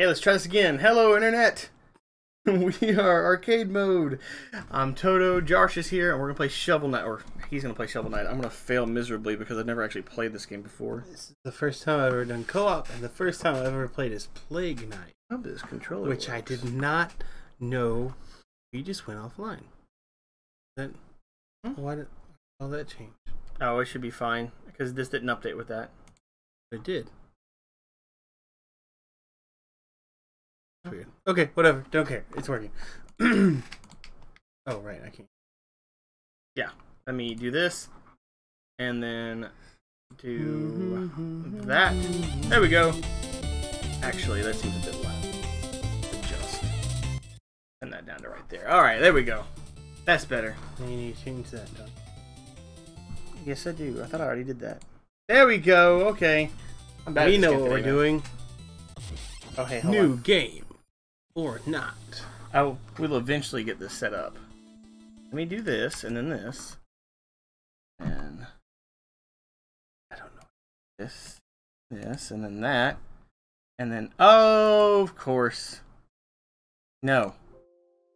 Hey, let's try this again. Hello, Internet! we are arcade mode. I'm Todo, Josh is here, and we're gonna play Shovel Knight, or he's gonna play Shovel Knight. I'm gonna fail miserably because I've never actually played this game before. This is the first time I've ever done co-op, and the first time I've ever played is Plague Knight, How this controller which I did not know. We just went offline. Then Hmm. why did all that change? Oh, it should be fine because this didn't update with that. It did. Weird. Okay, whatever. Don't care. It's working. oh right, I can't. Yeah. Let me do this, and then do that. There we go. Actually, that seems a bit loud. Adjust. Send that down to right there. All right, there we go. That's better. You need to change that. Don't? Yes, I do. I thought I already did that. There we go. Okay. I'm We know what we're doing. Oh, hey, hold New on. game or not? I will, we'll eventually get this set up. Let me do this, and then this, and I don't know this, this, and then that, and then oh, of course, no,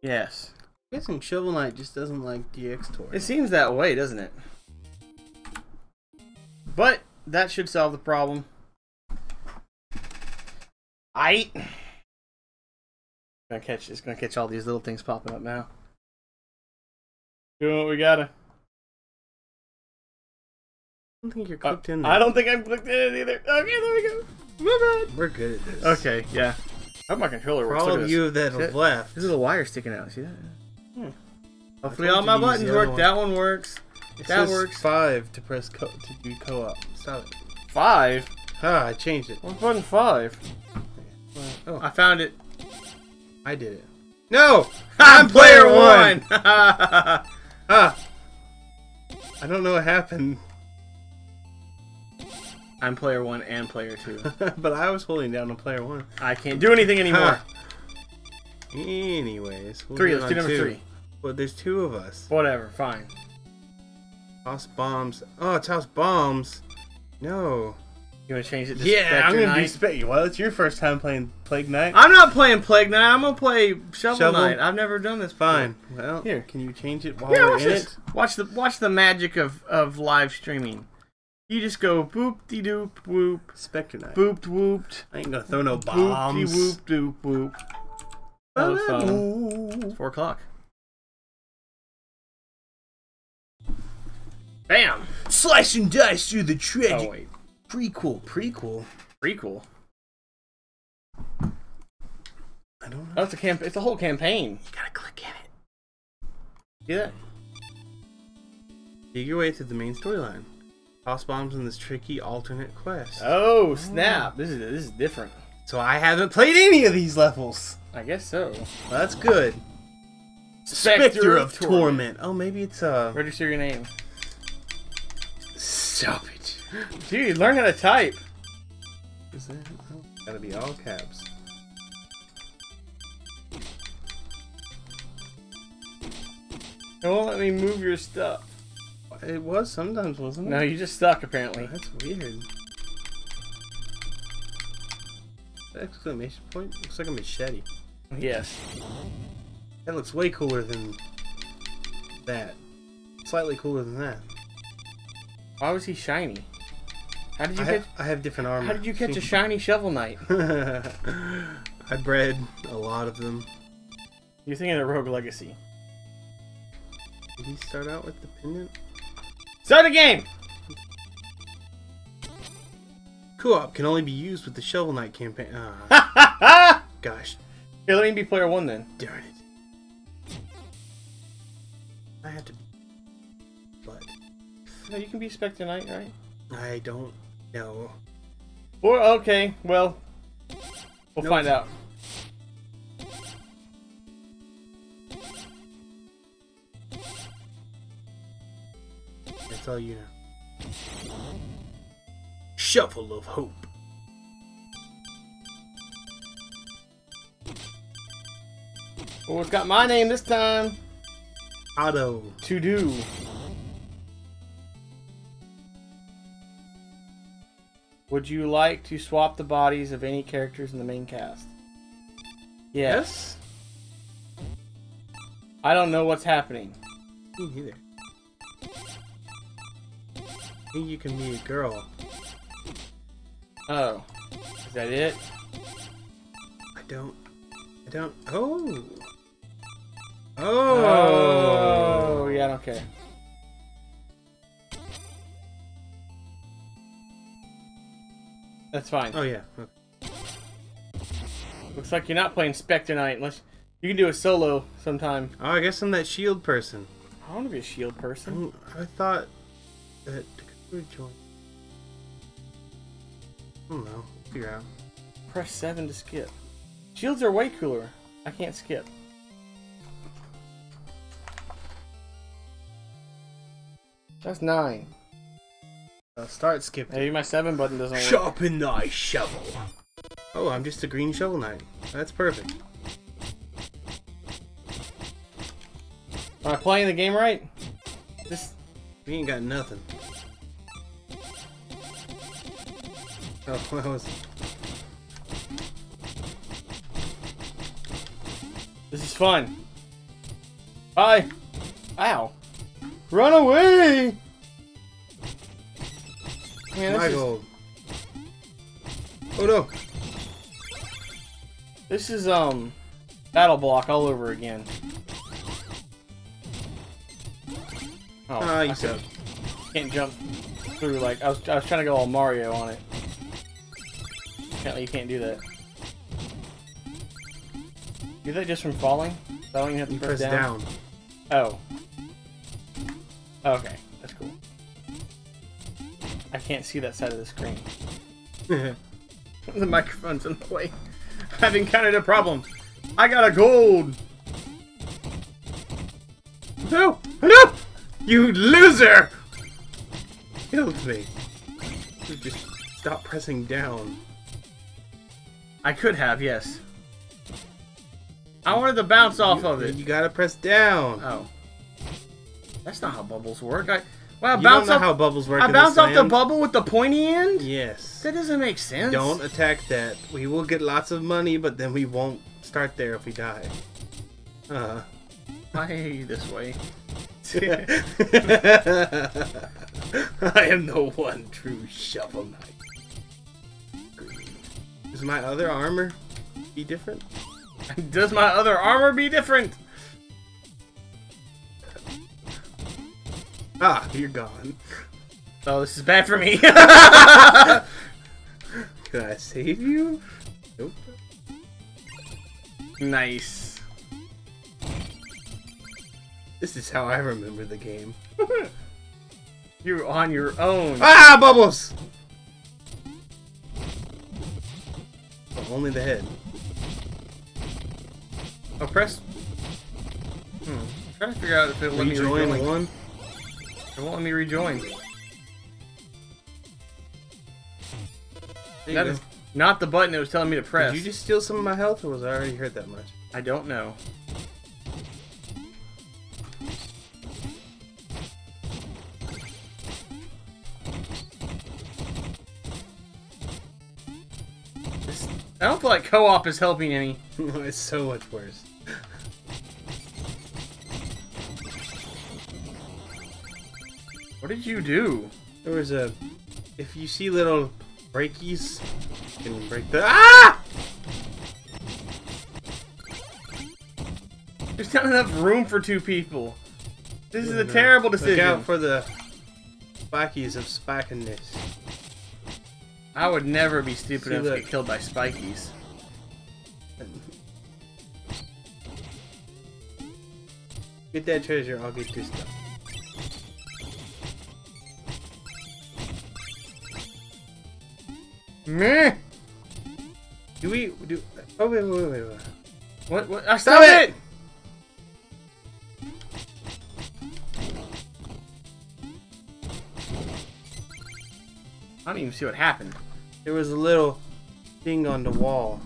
yes. I'm guessing Shovel Knight just doesn't like DX Tour. It seems that way, doesn't it? But that should solve the problem. I gonna catch. It's gonna catch all these little things popping up now. Doing what we gotta. I don't think you're Uh, clicked in there. I don't think I'm clicked in it either. Okay, there we go. My We're good at this. Okay, yeah. I hope my controller For works. all Look of you that have it? left, This is a wire sticking out. See that? Hmm. Hopefully all my buttons work. one. That one works. it that says works. five to press co- to do co-op. Stop it. Five. Ah, I changed it. What's button five? Oh, I found it. I did it. No, I'm player one. Ah, I don't know what happened, I'm player one and player two. but I was holding down on player one. I can't do anything anymore. Anyways, we'll Three. Let's do number two. three. Well, there's two of us. Whatever. Fine. Toss bombs. Oh, toss bombs. No. You want to change it? To Yeah, I'm gonna do Knight? Spectre. Well, it's your first time playing Plague Knight. I'm not playing Plague Knight. I'm gonna play Shovel, Shovel? Knight. I've never done this. before. Fine. Well, Here. can you change it while Yeah, we're watch in this. it? Watch the watch the magic of of live streaming. You just go boop de doop whoop Spectre Knight. booped whooped I ain't gonna throw no boop de bombs. whoop doop whoop. Oh, phone. Ooh. Four o'clock. Bam! Slice and dice through the tragic Oh wait, prequel. Prequel. prequel. I don't know. Oh, it's a camp. It's a whole campaign. You gotta click in it. See that? Dig your way through the main storyline. Toss bombs in this tricky alternate quest. Oh snap! This is this is different. So I haven't played any of these levels. I guess so. Well, that's good. Spectre, of Torment. Oh, maybe it's uh. Register your name. Stop it. Dude, learn how to type. Is that? Oh, gotta be all caps. It won't let me move your stuff. It was sometimes, wasn't it? No, you just stuck apparently. Oh, that's weird. Exclamation point? Looks like a machete. Yes. That looks way cooler than that. Slightly cooler than that. Why was he shiny? How did you I, catch? ha- I have different armor. How did you catch a shiny shovel knight? I bred a lot of them. You're thinking of Rogue Legacy. Did he start out with the pendant? Start the game. Co-op can only be used with the Shovel Knight campaign. Ah, Here, gosh, let me be player one then. darn it. I have to. But No, you can be Spectre Knight, right? I don't know. Or okay, well, we'll Nope. find out. That's all you know. Shovel of Hope. Oh, it's got my name this time. Otto. To do. Would you like to swap the bodies of any characters in the main cast? Yes. I don't know what's happening. Me neither. I think you can be a girl. Oh. Is that it? I don't. I don't. Oh. Oh. Oh, yeah, I don't care. That's fine. Oh yeah. Okay. Looks like you're not playing Spectre Knight unless you can do a solo sometime. Oh, I guess I'm that shield person. I want to be a shield person. I'm, I thought that Takuru joined. I don't know. We'll figure out. Press 7 to skip. Shields are way cooler. I can't skip. That's 9. Uh, start skipping. Maybe my 7 button doesn't work. Sharpen thy shovel. Oh, I'm just a green shovel knight. That's perfect. Am I playing the game right? This We ain't got nothing. Oh, that was. this is fun. Bye. Ow. Run away. My is, gold. Oh no! this is um BattleBlock all over again. Oh, Ah, you I suck. can't jump through like I was. I was trying to go all Mario on it. Apparently, you can't do that. Do that just from falling? So I don't even have to press, press down. Oh. Okay, that's cool. I can't see that side of the screen. the microphone's in the way. I've encountered a problem. I got a gold. no! No! You loser! Killed me. You just stop pressing down. I could have, yes. I wanted to bounce off you, of it. You gotta press down. Oh. That's not how bubbles work. I well, I you bounce don't know off. how bubbles work. I bounce off the bubble with the pointy end. Yes. That doesn't make sense. Don't attack that. We will get lots of money, but then we won't start there if we die. Uh. I hate you this way. I am the one true shovel knight. Is my other armor be different? Does my other armor be different? Ah, you're gone. Oh, this is bad for me. Can I save you? Nope. nice. This is how I remember the game. You're on your own. Ah, bubbles! Oh, only the head. Oh, press. Hmm. I'm trying to figure out if it'll let me rejoin. one. It won't let me rejoin. That go. is not the button it was telling me to press. Did you just steal some of my health, or was I already hurt that much? I don't know. I don't feel like co-op is helping any. it's so much worse. What did you do? There was a. If you see little breakies, you can break the. Ah! There's not enough room for two people. This is a terrible Look decision. out for the spikies of spikiness. I would never be stupid See, enough to get killed by spikies. Get that treasure, I'll get this stuff. Meh. Do we do? Oh wait, wait, wait, wait. What? What? I Stop stopped it! it. I don't even see what happened. There was a little thing on the wall.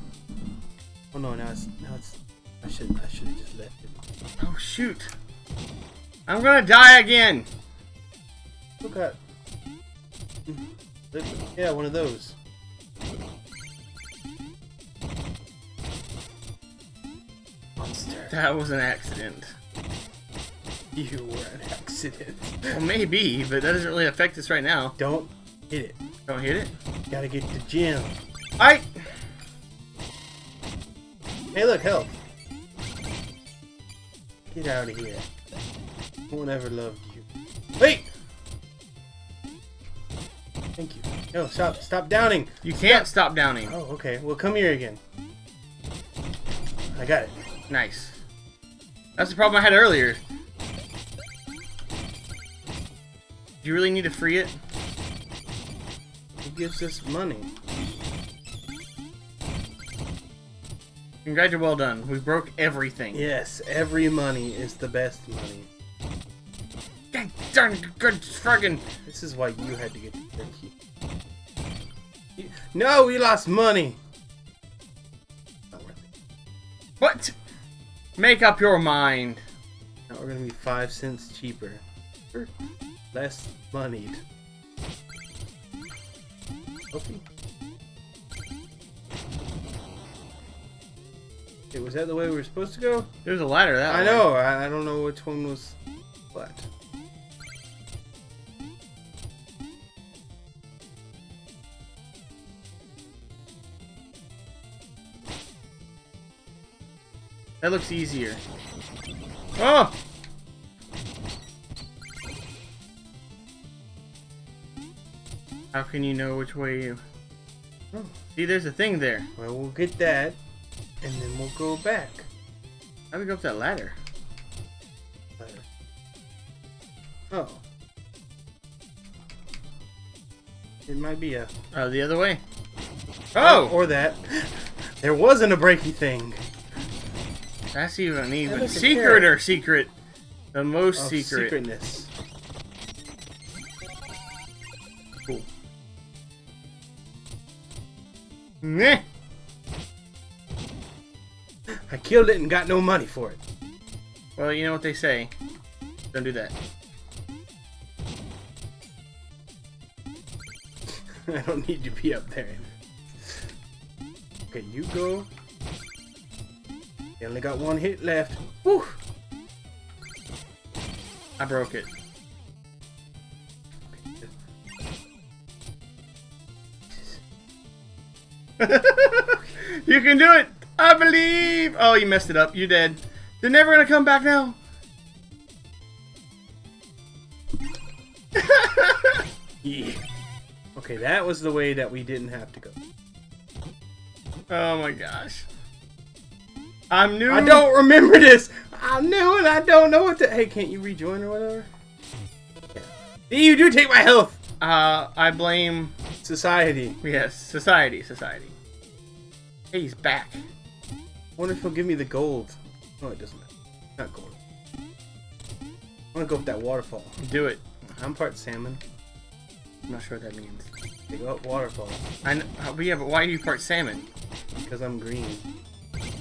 Oh no, now it's now it's. I should I should have just left it. Oh shoot! I'm gonna die again. Look at. Hmm, yeah, one of those. That was an accident. You were an accident. Well, maybe, but that doesn't really affect us right now. Don't hit it. Don't hit it. Gotta get to gym. I. Hey, look, help. Get out of here. No one ever loved you. Wait! Thank you. No, stop, stop downing. You can't stop downing. Oh, okay. Well, come here again. I got it. Nice. That's the problem I had earlier. Do you really need to free it? Who gives us money? Congrats, you're well done. We broke everything. Yes, every money is the best money. God darn good friggin' This is why you had to get the turkey. No, we lost money. Not worth it. What? Make up your mind. Now we're gonna be five cents cheaper. Or less moneyed. Okay. Okay, was that the way we were supposed to go? There's a ladder that I way. know, I, I don't know which one was what. That looks easier. Oh! How can you know which way you... Oh. See, there's a thing there. Well, we'll get that, and then we'll go back. How do we go up that ladder? Ladder. Oh. It might be a Oh, the other way. Oh! oh! or that. There wasn't a breaky thing. That's even even secret carrot. or secret. The most Of secret. secretness. Cool. Meh. I killed it and got no money for it. Well, you know what they say. Don't do that. I don't need to be up there. Okay, you go. You only got one hit left. Whew. I broke it. you can do it! I believe! Oh, you messed it up. You're dead. They're never gonna come back now. Yeah. Okay, that was the way that we didn't have to go. Oh my gosh. I'm new. I don't remember this. I'm new and I don't know what to. Hey, can't you rejoin or whatever? Yeah. You do take my health. Uh, I blame. Society. Yes, society, society. Hey, he's back. I wonder if he'll give me the gold. No, it doesn't matter. Not gold. I want to go up that waterfall. Do it. I'm part salmon. I'm not sure what that means. They go up waterfall I know, but yeah, but why are you part salmon? because I'm green.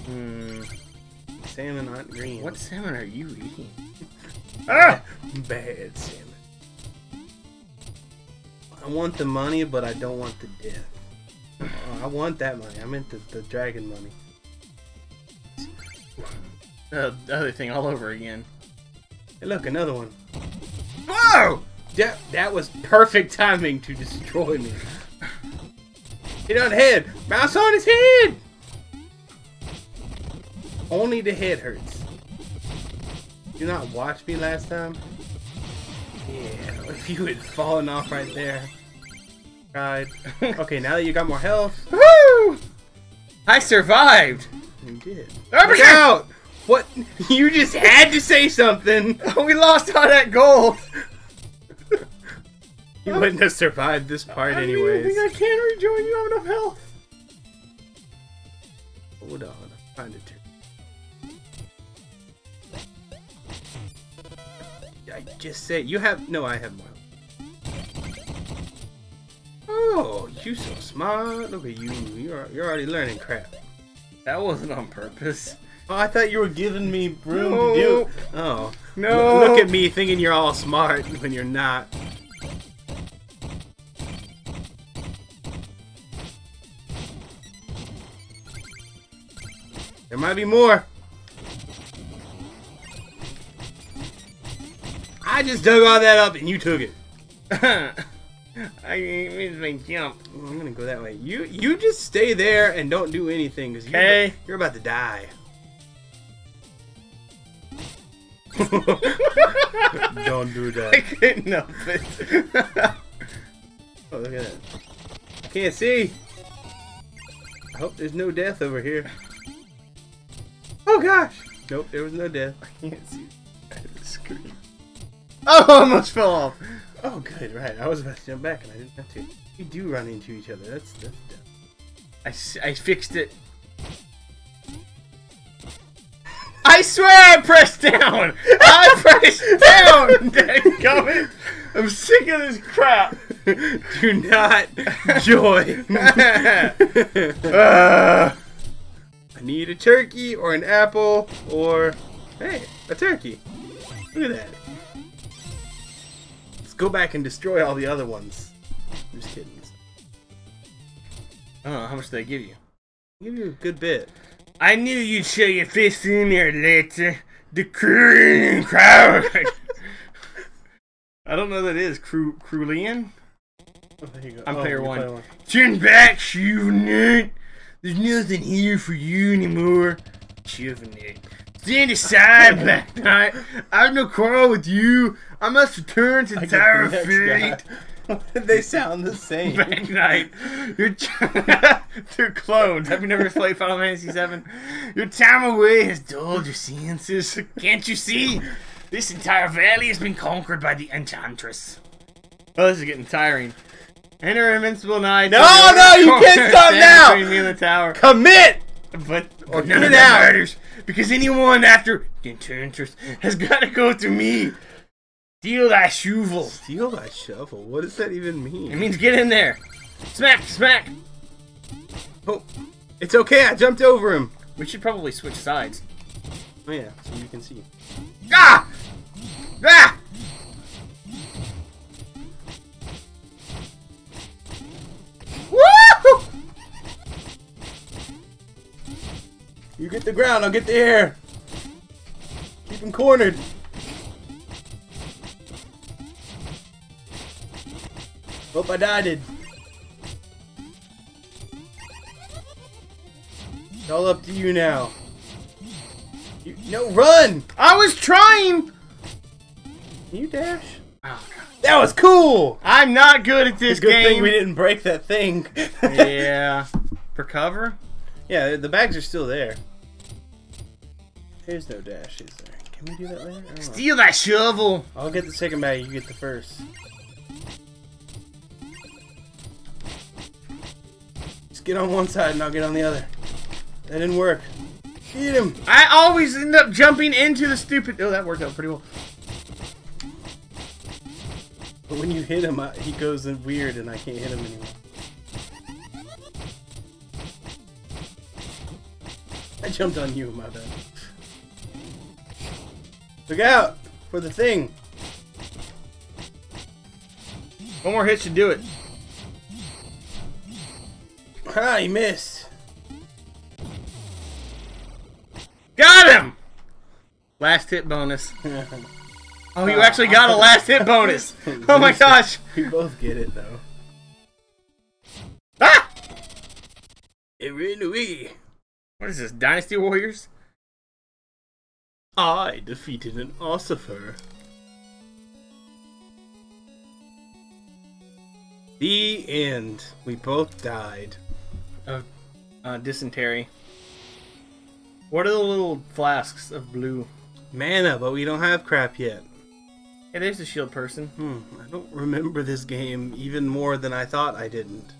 Hmm. Salmon aren't green. What salmon are you eating? Ah! Bad salmon. I want the money, but I don't want the death. Oh, I want that money. I meant the, the dragon money. Uh, the other thing all over again. Hey, look, another one. Whoa! That, that was perfect timing to destroy me. Hit on the head. Mouse on his head. Only the head hurts. You not watch me last time? Yeah, if you had fallen off right there. Cried. Okay, now that you got more health, Woo! I survived. you did. Look out! What? You just had to say something. we lost all that gold. You wouldn't have survived this part I anyways. think I can rejoin. You have enough health. Hold on, I'm trying to turn. I just said you have no. I have more. Oh, you so smart! Look at you. You're you're already learning crap. That wasn't on purpose. Oh, I thought you were giving me room No. to do. Oh, No. Look at me thinking you're all smart when you're not. There might be more. I just dug all that up and you took it. I mean, my jump. I'm gonna go that way. You you just stay there and don't do anything because you're, Okay. about- you're about to die. don't do I that. couldn't help it. Oh, look at that. I Can't see. I hope there's no death over here. Oh gosh. Nope, there was no death. I can't see the screen. Oh, I almost fell off. Oh, good, right. I was about to jump back and I didn't have to. We do run into each other. That's that's death. I, I fixed it. I swear I pressed down! I pressed down! Dadgummit! I'm sick of this crap! do not join. Uh, I need a turkey or an apple or hey, a turkey. Look at that. Go back and destroy all the other ones. I'm just kidding. I don't know, how much did I give you? Give you a good bit. I knew you'd show your fist in there later. The Korean crowd! I don't know what that is. Cru Crulian? Oh, you. I'm Oh, player you're one. Turn back, Shuvenant! There's nothing here for you anymore. Shuvenant. Stand aside, Black Knight. I have no quarrel with you. I must return to Tower of Fate. they sound the same. Black Knight. Your They're clones. Have you never played Final Fantasy VII? Your time away has dulled your senses. Can't you see? This entire valley has been conquered by the Enchantress. Oh, this is getting tiring. Enter Invincible Knight. No, no, you can't stop now! Between me and the tower. Commit! But Or none get of. Because anyone after the Enchantress has got to go through me. Steal that shovel. Steal that shovel. What does that even mean? It means get in there. Smack, smack. oh, it's okay. I jumped over him. We should probably switch sides. Oh yeah, so you can see. Ah! You get the ground. I'll get the air. Keep him cornered. Hope I died. It. It's all up to you now. You, no, run! I was trying. Can you dash? Oh, God. That was cool. I'm not good at this Good game. thing we didn't break that thing. yeah. For cover? Yeah, the bags are still there. There's no dash, is there? Can we do that later? I. Steal that shovel. I'll get the second bag, you get the first. Just get on one side and I'll get on the other. That didn't work. Eat him! I always end up jumping into the stupid. Oh, that worked out pretty well. But when you hit him, I, he goes in weird and I can't hit him anymore. I jumped on you, my bad. Look out for the thing. One more hit should do it. Ah, he missed. Got him! Last hit bonus. Oh, you actually got a last hit bonus. Oh my gosh. we both get it though. Ah! It away. What is this, Dynasty Warriors? I defeated an ossifer. The end. We both died. Of uh, dysentery. What are the little flasks of blue? Mana, but we don't have crap yet. Hey, there's the shield person. Hmm, I don't remember this game even more than I thought I didn't.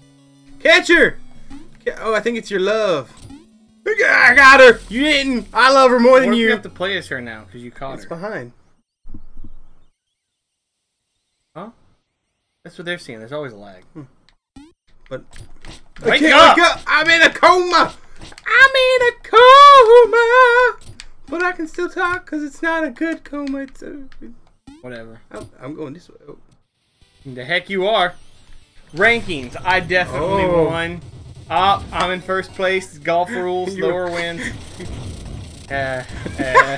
Catcher! Oh, I think it's your love. I got her! You didn't! I love her more What than you you! have to play as her now because you caught It's her? behind. Huh? That's what they're seeing. There's always a lag. Hmm. But Wake I up! Wake up. I'm in a coma! I'm in a coma! But I can still talk because it's not a good coma. It's a, Whatever. I'm, I'm going this way. Oh. The heck you are. Rankings. I definitely Oh. won. Up, I'm in first place. Golf rules. Lower wins. Uh, uh.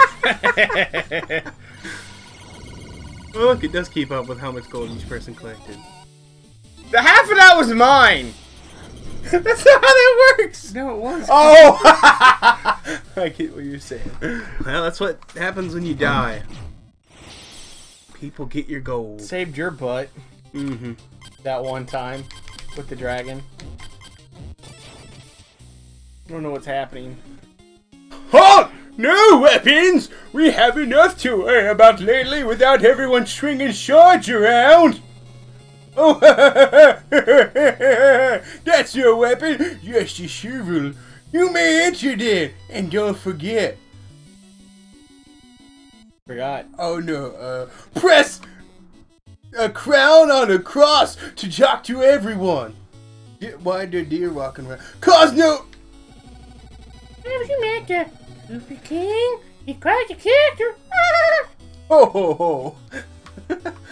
Oh, look, it does keep up with how much gold each person collected. The half of that was mine. That's not how that works. No, it was. Oh. I get what you're saying. Well, that's what happens when you die. People get your gold. Saved your butt Mm-hmm. that one time with the dragon. I don't know what's happening. Halt! No weapons! We have enough to worry about lately without everyone swinging swords around! Oh, that's your weapon? Just a shovel. You may enter then, and don't forget. Forgot. Oh no, uh, press a crown on a cross to talk to everyone. Why are deer walking around? Cause no. Goofy King, he cried your character. Oh, ho ho ho.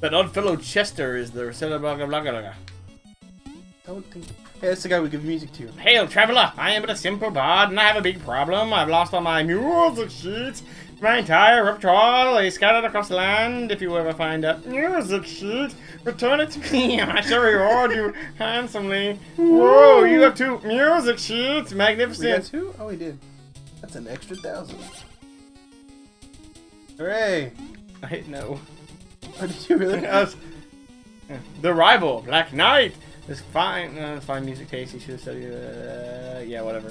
But odd fellow Chester is the. Don't think. Hey, that's the guy we give music to. Hail, traveler! I am but a simple bard, and I have a big problem. I've lost all my music sheets. My entire repertoire is scattered across the land. If you ever find a music sheet, return it to me, I shall reward you handsomely. Whoa, you have two music sheets! magnificent. We two? Oh, we did. That's an extra thousand. Hooray! I know. Oh, did you really? Yes. The rival, Black Knight, is fine. Uh, fine music taste. You should have studied. Uh, yeah, whatever.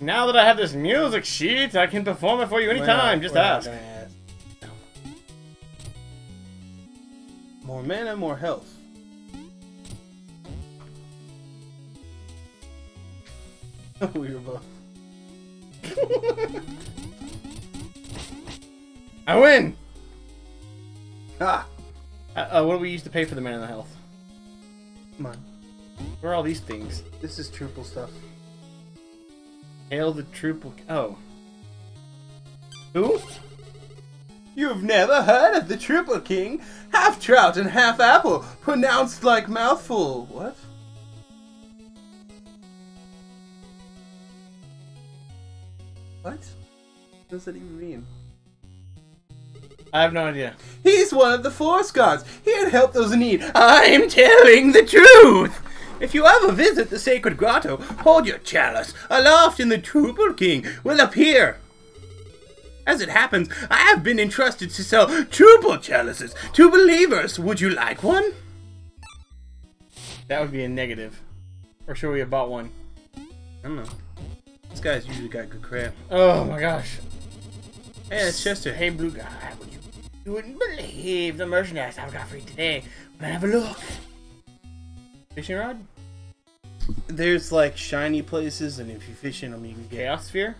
Now that I have this music sheet, I can perform it for you anytime. Just ask. More mana, more health. we were both. I win. Ah! Uh, uh, what do we use to pay for the mana and the health? Come on. Where are all these things? This is Troupple stuff. Hail the troop. Oh. Who? You've never heard of the Troupple King? Half trout and half apple, pronounced like mouthful. What? What? What does that even mean? I have no idea. He's one of the Force Gods. He'd help those in need. I'm telling the truth. If you ever visit the sacred grotto, hold your chalice aloft and the Troupple King will appear. As it happens, I have been entrusted to sell Troupple chalices to believers. Would you like one? That would be a negative. Or should we have bought one? I don't know. This guy's usually got good crap. Oh my gosh. Hey, it's Chester. Hey, blue guy. Would you, you wouldn't believe the merchandise I've got for you today. But have a look. Fishing rod? There's like shiny places, and if you fish in them, you can get Chaos sphere?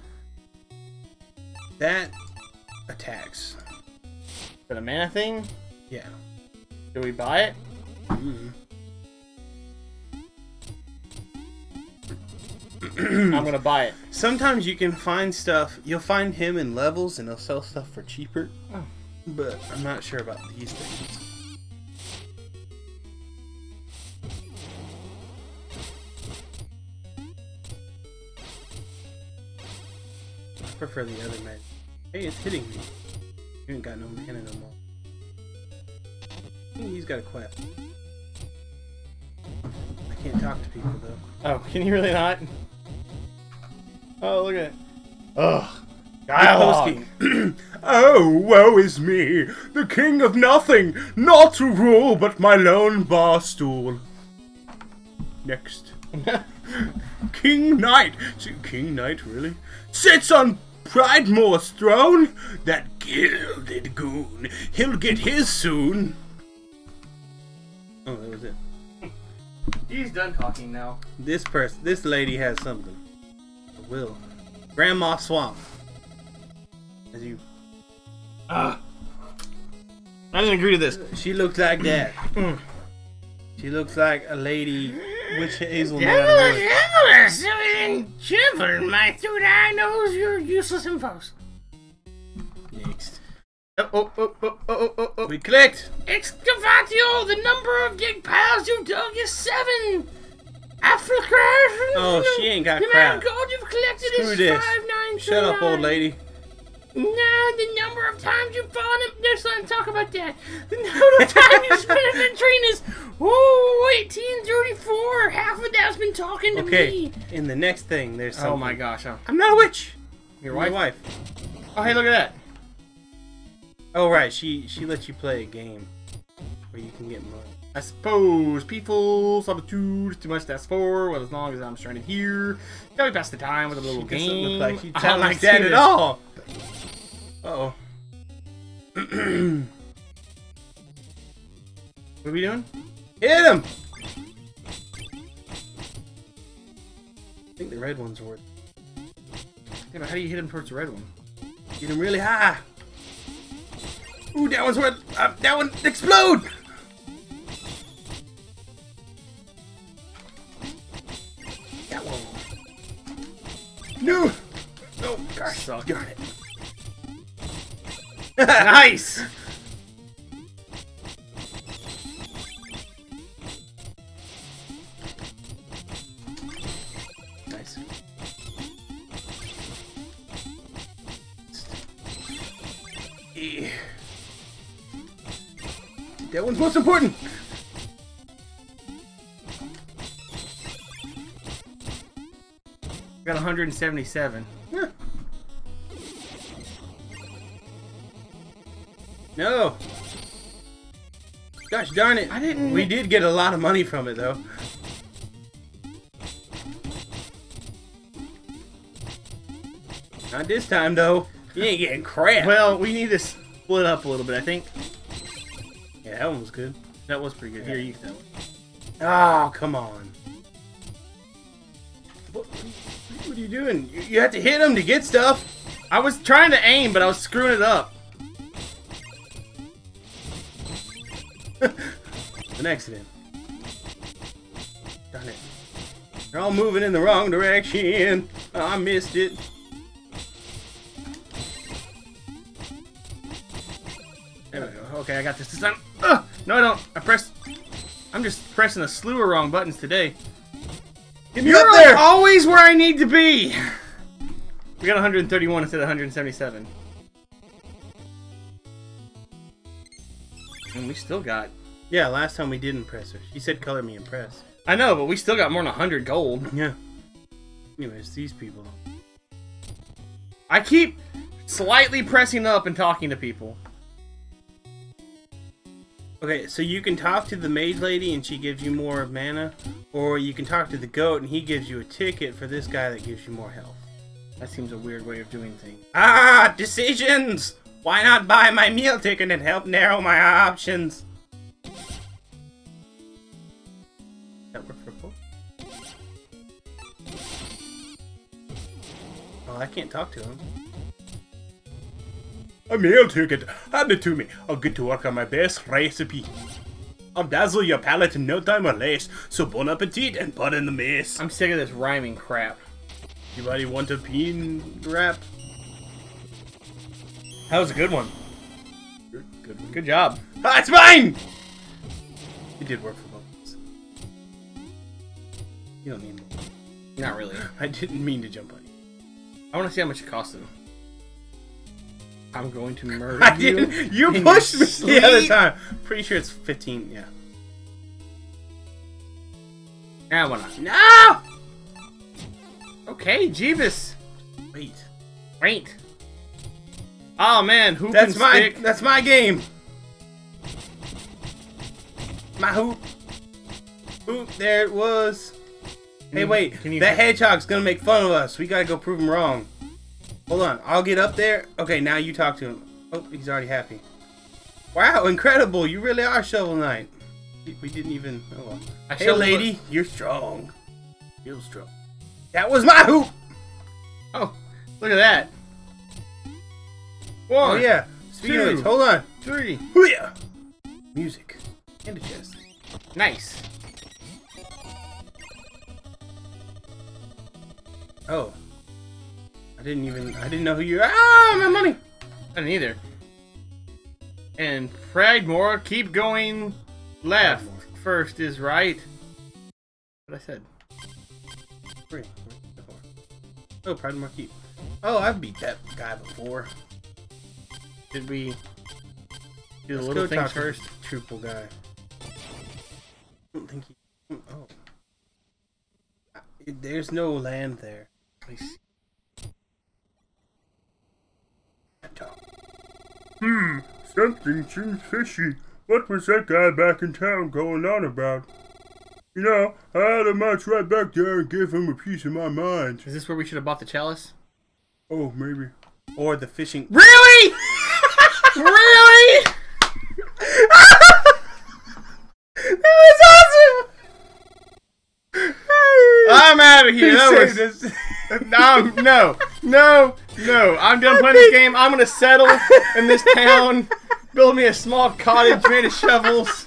That attacks. For the mana thing? Yeah. Do we buy it? Mm. I'm gonna buy it. Sometimes you can find stuff. You'll find him in levels, and he'll sell stuff for cheaper. Oh. But I'm not sure about these things. Prefer the other man. Hey, it's hitting me. You ain't got no mana no more. He's got a quest. I can't talk to people though. Oh, can you really not? Oh, look at it. Ugh. Dialogue. Oh, woe is me, the king of nothing, not to rule but my lone bar stool. Next. King Knight, See, King Knight, really? Sits on Pridemoor's throne? That gilded goon, he'll get his soon. Oh, that was it. He's done talking now. This person, this lady has something. A will. Grandma Swamp. As you, Ugh. I didn't agree to this. she looks like that. Mm. she looks like a lady witch hazelnut. Gentlemen, my third eye knows your useless infos. Next. Oh, oh, oh, oh, oh, oh, oh, oh. We clicked. Excavatio, oh, the number of dig piles you dug is seven. Afflicration. Oh, she ain't got The amount crap. of gold you've collected Screw is this. five nine Shut up, old lady. No, the number of times you've fallen in. Let's not talk about that. The number of times you spent in the train is. Oh, 1834. Half of that's been talking to Okay, me. in the next thing, there's something. Oh my gosh. Oh, I'm not a witch. your My wife? wife. Oh, hey, look at that. Oh right, she she lets you play a game where you can get money. I suppose peaceful solitude is too much to ask for. Well, as long as I'm stranded here, can we pass the time with a little She doesn't game? look like she I sound wanna like that at this. all. Uh oh. What are we doing? Hit him! I think the red one's worth. Yeah, but how do you hit him towards the red one? Get him really high. Ooh, that one's worth. Uh, that one explode! That one. No! No, gosh, darn it. Nice. Nice. That one's most important. Got 177. Huh. No. Gosh darn it. I didn't- We did get a lot of money from it though. Not this time though. You ain't getting crap. Well, we need to split up a little bit. I think yeah, that one was good. that was pretty good. Here, you that one. Oh, come on. What, what are you doing? You, you have to hit him to get stuff. I was trying to aim, but I was screwing it up. An accident. Darn it. They're all moving in the wrong direction. I missed it. There we go. Okay, I got this this time. Ugh! No, I don't. I pressed. I'm just pressing a slew of wrong buttons today. Get You're up there! always where I need to be. We got 131 instead of 177. And we still got. Yeah, last time we did impress her. She said color me impressed. I know, but we still got more than 100 gold. Yeah. Anyways, these people. I keep slightly pressing up and talking to people. Okay, so you can talk to the mage lady and she gives you more mana, or you can talk to the goat and he gives you a ticket for this guy that gives you more health. That seems a weird way of doing things. Ah, decisions! Why not buy my meal ticket and help narrow my options? Oh, I can't talk to him. A meal ticket! Hand it to me. I'll get to work on my best recipe. I'll dazzle your palate in no time or less, so bon appetit and put in the mess. I'm sick of this rhyming crap. Anybody want a peen wrap? That was a good one. Good one. Good job. Ah, it's mine! It did work for both of us. You don't need more. Not really. I didn't mean to jump on you. I want to see how much it costs them. I'm going to murder I you. You pushed me your the other time. Pretty sure it's 15. Yeah. Now why not? No! Okay, Jeebus. Wait. Wait. Oh man, who That's my. stick? That's my game. My hoop. Hoop. There it was. Hey, you- wait. can you- that hedgehog's gonna make fun of us. We gotta go prove him wrong. Hold on. I'll get up there. Okay, now you talk to him. Oh, he's already happy. Wow, incredible. You really are Shovel Knight. We- didn't even. Oh well. Hey, lady, you're strong. You're strong. That was my hoop. Oh, look at that. One, Oh yeah. Speaking of two. which, hold on. three. Hoo-yeah. Music and a chest. Nice. Oh. I didn't even. I didn't know who you. Ah, my money. I didn't either. And Pridemoor, keep going left. Pridemoor. First is right. What I said. Three. Oh, Pridemoor Keep. Oh, I've beat that guy before. Did we do the Let's little things first? the Troupple guy. I don't think he. Oh. There's no land there. Please. Hmm, something seems fishy. What was that guy back in town going on about? You know, I had to march right back there and give him a piece of my mind. Is this where we should have bought the chalice? Oh, maybe. Or the fishing. Really? really? that was awesome! I'm out of here. He That was, us. no, no, no, no. I'm done playing this game. I'm gonna settle in this town, build me a small cottage made of shovels.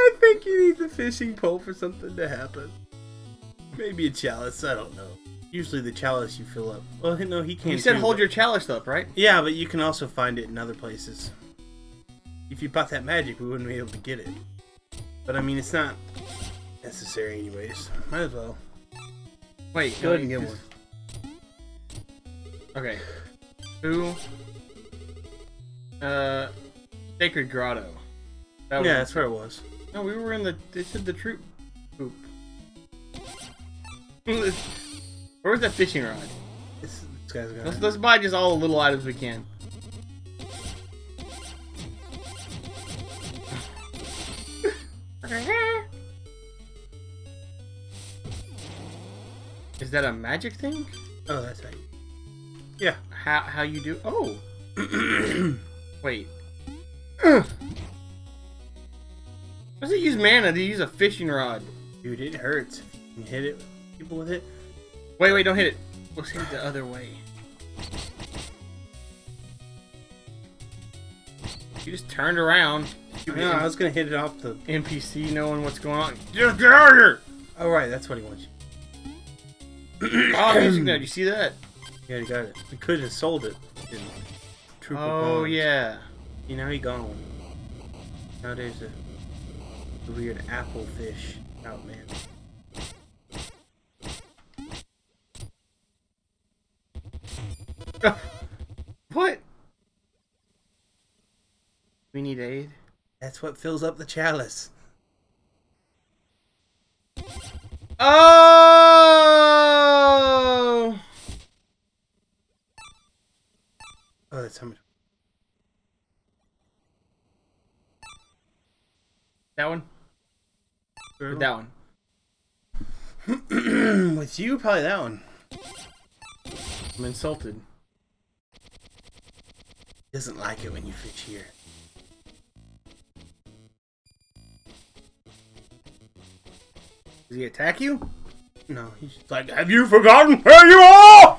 I think you need the fishing pole for something to happen. Maybe a chalice. I don't know. Usually the chalice you fill up. Well, no, he can't. You said hold your chalice up, right? Yeah, but you can also find it in other places. If you bought that magic, we wouldn't be able to get it. But I mean, it's not necessary anyways. Might as well. Wait, Go ahead and get one. Okay. Who? Uh, Sacred Grotto. That Yeah, was- that's where it was. No, we were in the. They said the troop. Poop. Where's that fishing rod? This, this guy's Let's, let's buy just all the little items we can. Is that a magic thing? Oh, that's how you. Yeah. How how you do? Oh, wait. Does it use mana to use a fishing rod? Dude, it hurts. You hit it. People with it. Wait, wait, don't hit it. Let's hit it the other way. You just turned around. No, I was gonna hit it off the. NPC knowing what's going on. Just get out of here! Oh right, that's what he wants. Oh, music note. You see that? Yeah, he got it. We could have sold it. in Trooper Oh Ponds. yeah. You know he gone. Now there's a, a weird apple fish out, man. What? We need aid. That's what fills up the chalice. Oh! Oh, that's how much. That one. Or that one. With you, probably that one. I'm insulted. Doesn't like it when you fish here. Does he attack you? No, he's just Like, have you forgotten where you are?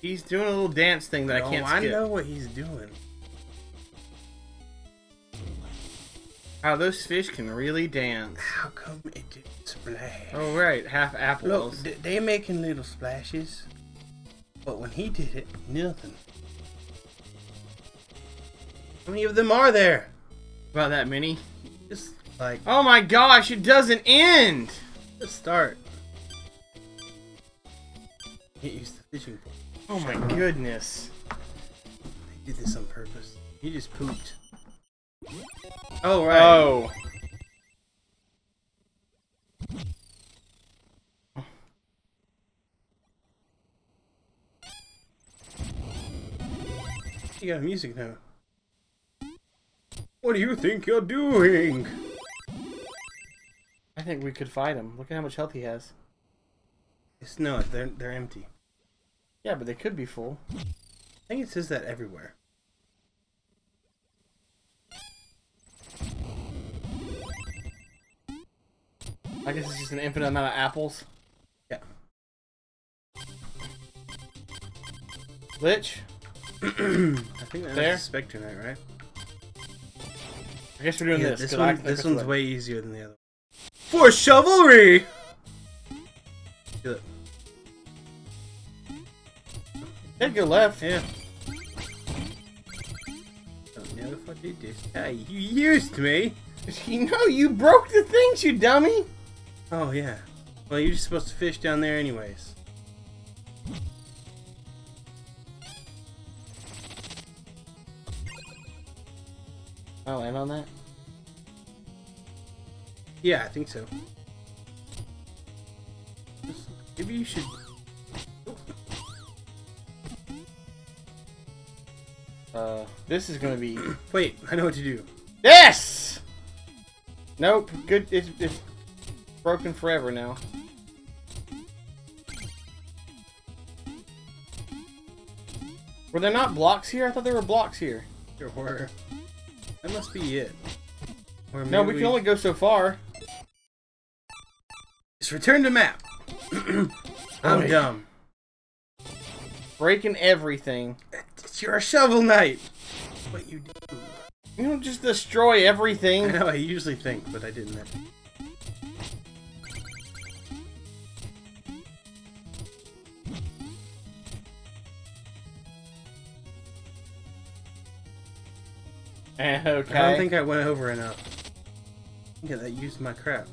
He's doing a little dance thing that I Oh, can't skip. I know what he's doing. How those fish can really dance. How come it didn't splash? Oh right, half apples. Look, th- they making little splashes, but when he did it, nothing. How many of them are there? About that many. Just like Oh my gosh, it doesn't end. the start. Get used to fishing pole. Oh my goodness. They did this on purpose. He just pooped. Oh right. Oh. You got music now. What do you think you're doing? I think we could fight him. Look at how much health he has. It's no, they're they're empty. Yeah, but they could be full. I think it says that everywhere. I guess it's just an infinite amount of apples. Yeah. Lich? I think that There? was Spectre Knight, right? I guess we're doing Yeah, this. this one, this one's way easier than the other. For chivalry. Button. Take your left. Yeah. Don't know if I did this. Hey, you used me. You know, you broke the things, you dummy. Oh yeah. Well, you're just supposed to fish down there anyways. I land on that. Yeah, I think so. Maybe you should. Uh, this is gonna be. Wait, I know what to do. Yes. Nope. Good. It's, it's broken forever now. Were there not blocks here? I thought there were blocks here. There were. That must be it. Or No, maybe we can only go so far. Just return to map. I'm Boy. dumb. Breaking everything. It's your shovel knight. That's what you do. You don't just destroy everything. I everything. know I usually think, but I didn't. okay. I don't think I went over enough. Yeah, that used my crap.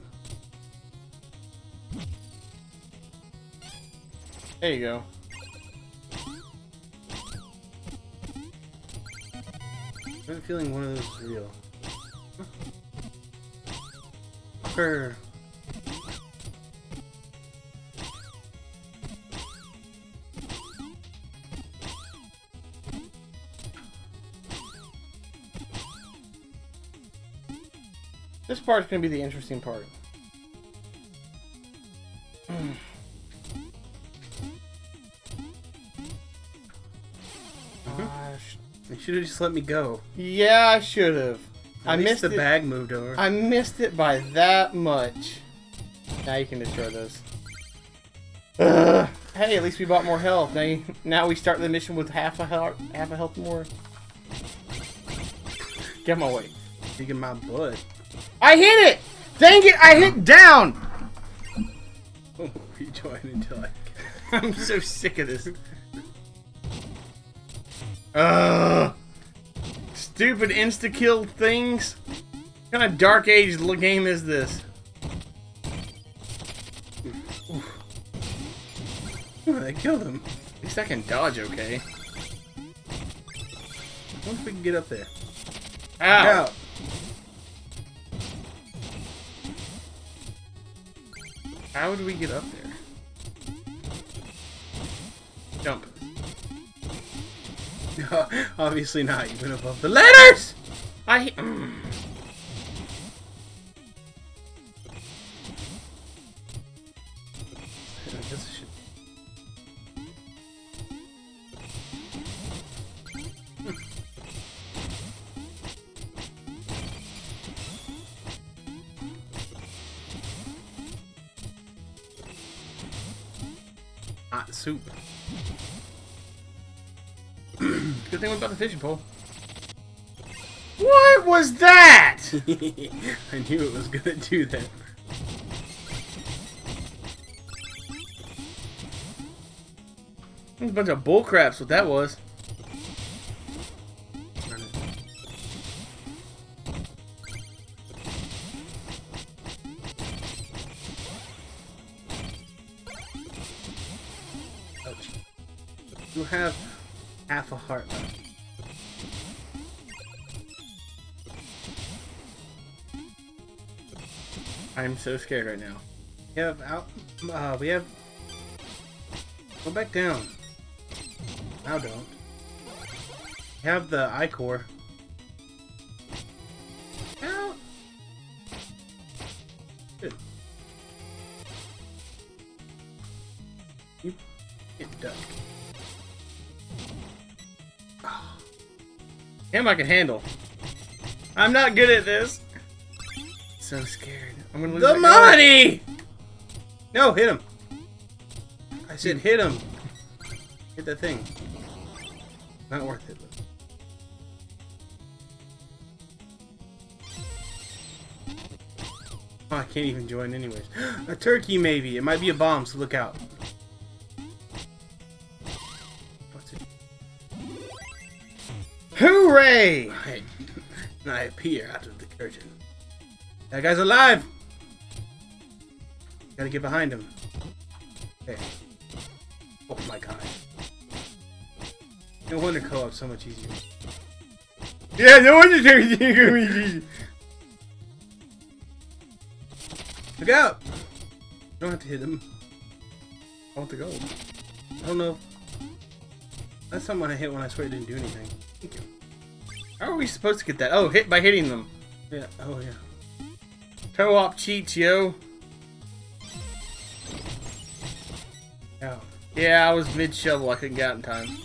There you go. I have a feeling one of those is real. Grr. This part's gonna be the interesting part. Mm-hmm. Uh, Gosh. You should have just let me go. Yeah, I should have. At I least missed the it. bag moved over. I missed it by that much. Now you can destroy those. Ugh. Hey, at least we bought more health. Now, you, now we start the mission with half a health, half a health more. Get my way. Digging my butt. I hit it! Dang it! I hit down. Oh, rejoin until I. I'm so sick of this. Ugh. Stupid insta kill things. What kind of dark age game is this? Oh, I killed him. At least I can dodge okay. I wonder if we can get up there. Ow! Out. How would we get up there? Jump. No, obviously not. You went above the letters. I fishing pole. What was that? I knew it was gonna do that. a bunch of bullcraps. What that was. So scared right now. We have out. Uh, we have. Go back down. Now don't. We have the Ichor. Out. Good. You get duck. Him I can handle. I'm not good at this. So scared. I'm gonna lose The money! No, hit him. I said hit him. Hit that thing. Not worth it. Oh, I can't even join anyways. A turkey maybe. It might be a bomb, so look out. What's it? Hooray! And I appear out of the curtain. That guy's alive! Gotta get behind him. Okay. Oh my god. No wonder co-op's so much easier. Yeah, no wonder be. Look out! don't have to hit him. I want the gold. I don't know. That's someone I hit when I swear it didn't do anything. Thank you. How are we supposed to get that? Oh, hit by hitting them. Yeah. Oh yeah. Co-op cheats, yo. Yeah, I was mid shovel. I couldn't get out in time.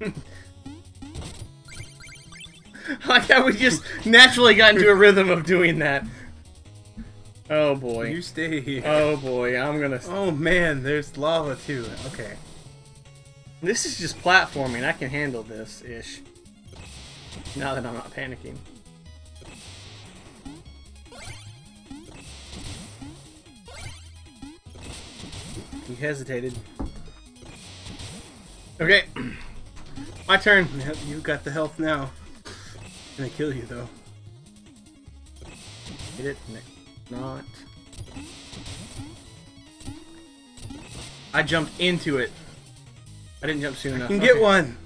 like how we just naturally got into a rhythm of doing that. Oh boy. You stay here. Oh boy, I'm gonna. Oh man, there's lava too. Okay. This is just platforming. I can handle this ish. Now that I'm not panicking. You hesitated. Okay, my turn. You got the health now. Gonna kill you though. Hit it. Not. I jumped into it. I didn't jump soon enough. You can get Okay. one.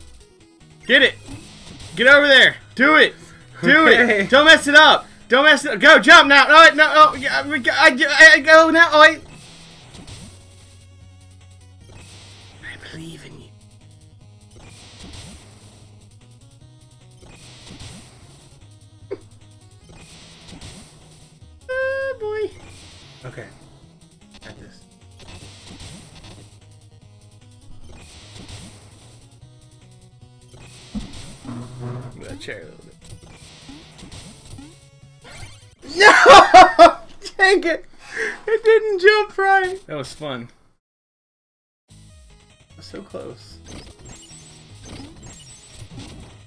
Get it. Get over there. Do it. Do Okay. it. Don't mess it up. Don't mess it up. Go, jump now. Oh, no, no, oh, yeah, I, I, I go now. Oh, wait. Fun. So close.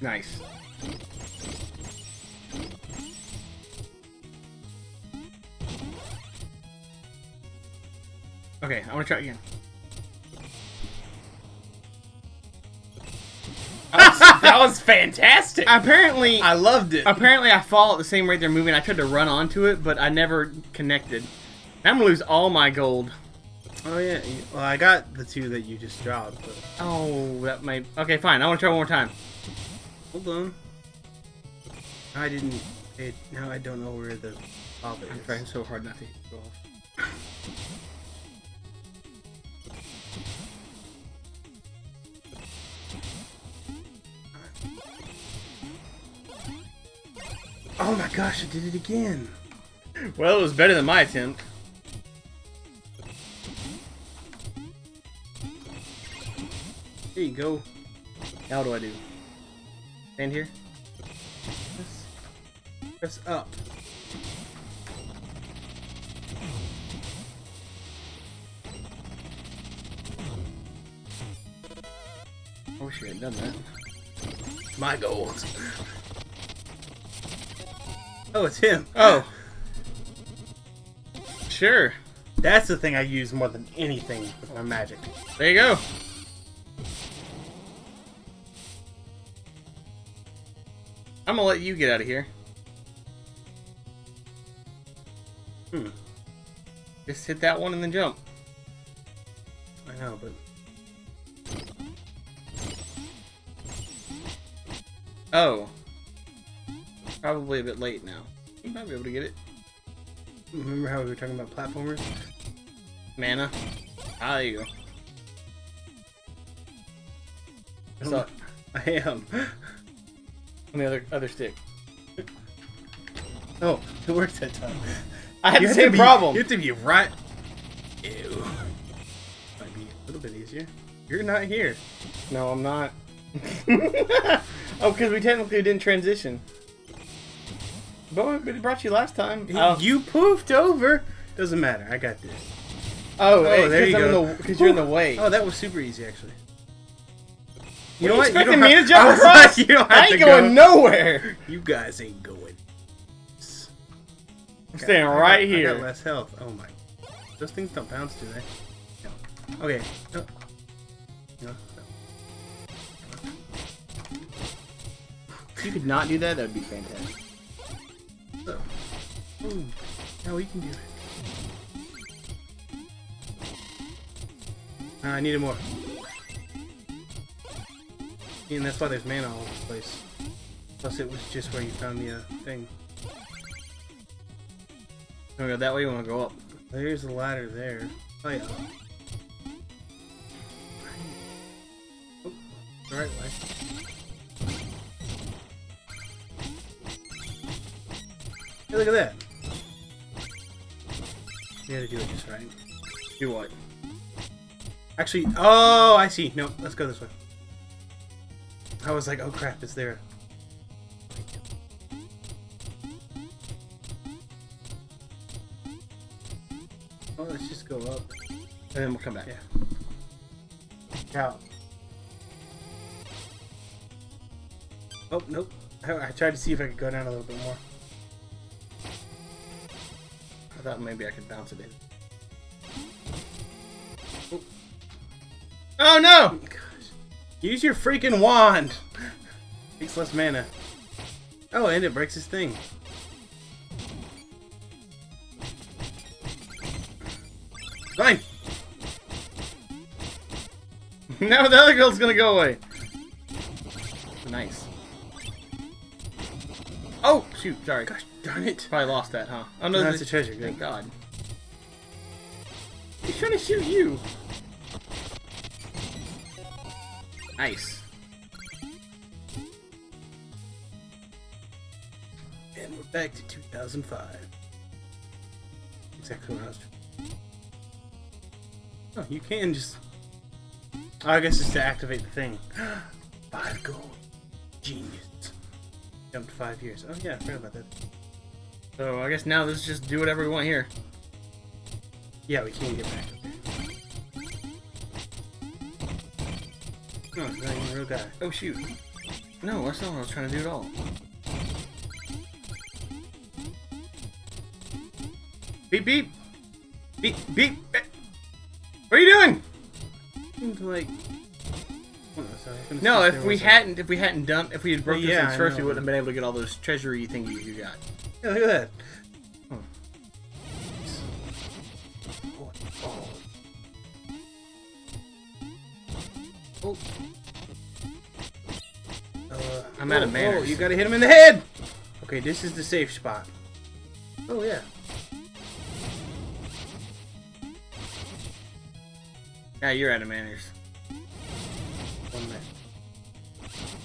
Nice. Okay, I want to try again. that was fantastic. Apparently, I loved it. apparently I fall at the same rate they're moving. I tried to run onto it, but I never connected. I'm gonna lose all my gold. Oh yeah. Well, I got the two that you just dropped. But Oh, that might. Okay, fine. I want to try one more time. hold on. I didn't. It, now I don't know where the lava I'm is. trying so hard not to you off. Oh my gosh! I did it again. Well, it was better than my attempt. There you go. Now what do I do? Stand here. Press up. Oh, I wish you had done that. My gold. Oh, it's him. Oh. Sure. That's the thing I use more than anything with my magic. There you go. I'm gonna let you get out of here. Hmm. Just hit that one and then jump. I know, but Oh. Probably a bit late now. You might be able to get it. remember how we were talking about platformers? Mana. Ah, there you go. So, I am. On the other other stick. Oh, it worked that time. I had You the have same be- problem. You have to be right. Ew. Might be a little bit easier. You're not here. No, I'm not. oh, because we technically didn't transition. But it brought you last time. Oh, You poofed over. Doesn't matter. I got this. oh, Oh, there you go. Because you're in the way. Oh, that was super easy, actually. You know what? You Expecting don't me have- to jump I across? like, you don't I have ain't to going go. nowhere. You guys ain't going. I'm staying I got- right I here. got less health. Oh my. Those things don't bounce, do they? No. Okay. No. No. no. If you could not do that, that would be fantastic. So, ooh, now we can do it. Uh, I needed more. And that's why there's mana all over the place. Plus, it was just where you found the uh, thing. You wanna go that way? You wanna go up? There's the ladder there. Oh yeah. Oh, the right way. Hey, look at that. You to do it just right. Do what? Actually, oh, I see. No, let's go this way. I was like, oh crap, it's there. Oh, let's just go up. And then we'll come back. Yeah. Out. Oh, nope. I, I tried to see if I could go down a little bit more. I thought maybe I could bounce it in. Oh. oh no! Use your freaking wand! Takes less mana. Oh, and it breaks his thing. Fine! now the other girl's gonna go away. Nice. Oh! Shoot, sorry. Gosh darn it. Probably lost that, huh? Oh No, no, that's a treasure. Good. Thank God. He's trying to shoot you. Nice. And we're back to 2005. Exactly what I was doing. Oh, you can just... Oh, I guess it's to activate the thing. five gold. Genius. Jumped five years. Oh yeah, I forgot about that. So I guess now let's just do whatever we want here. Yeah, we can't get back No, it's not even a real guy. Oh shoot. No, that's not what I was trying to do at all. Beep beep! Beep beep! beep. What are you doing? Like... Oh, sorry, I couldn't No, if we was hadn't, if we hadn't done, if we had broke Well, this yeah, thing I first, we wouldn't have been able to get all those treasury thingies you got. Yeah, look at that. I'm out of oh, manners. Oh, you gotta hit him in the head! Okay, this is the safe spot. Oh, yeah. Yeah, you're out of manners. One minute.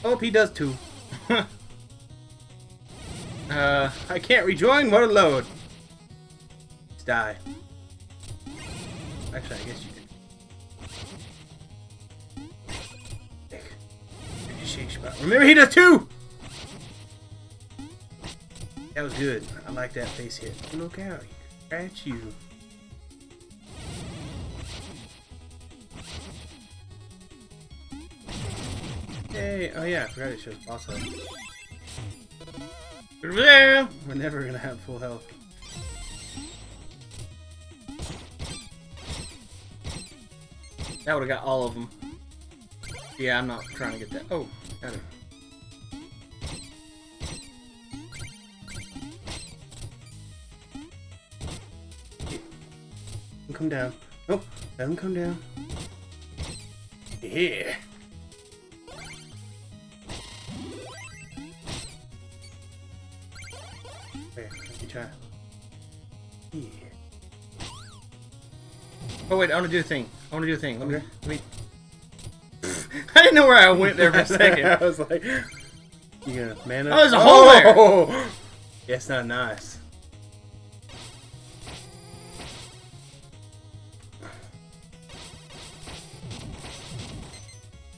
Oh, he does too. uh, I can't rejoin. What a load. Let's die. Actually, I guess you Remember, he does too. That was good. I like that face hit. Look out. Can you. Hey, oh yeah, I forgot it shows boss health. We're never gonna have full health. That would have got all of them. Yeah, I'm not trying to get that. Oh, got it. Come down. Oh, let him come down. Yeah. Oh, there, let me try. Yeah. Oh wait, I want to do a thing. I want to do a thing. Let me. Okay. Let me. I didn't know where I went there for a second. I was like, you gonna man up? Oh, there's a hole there. Oh! there. It's not nice.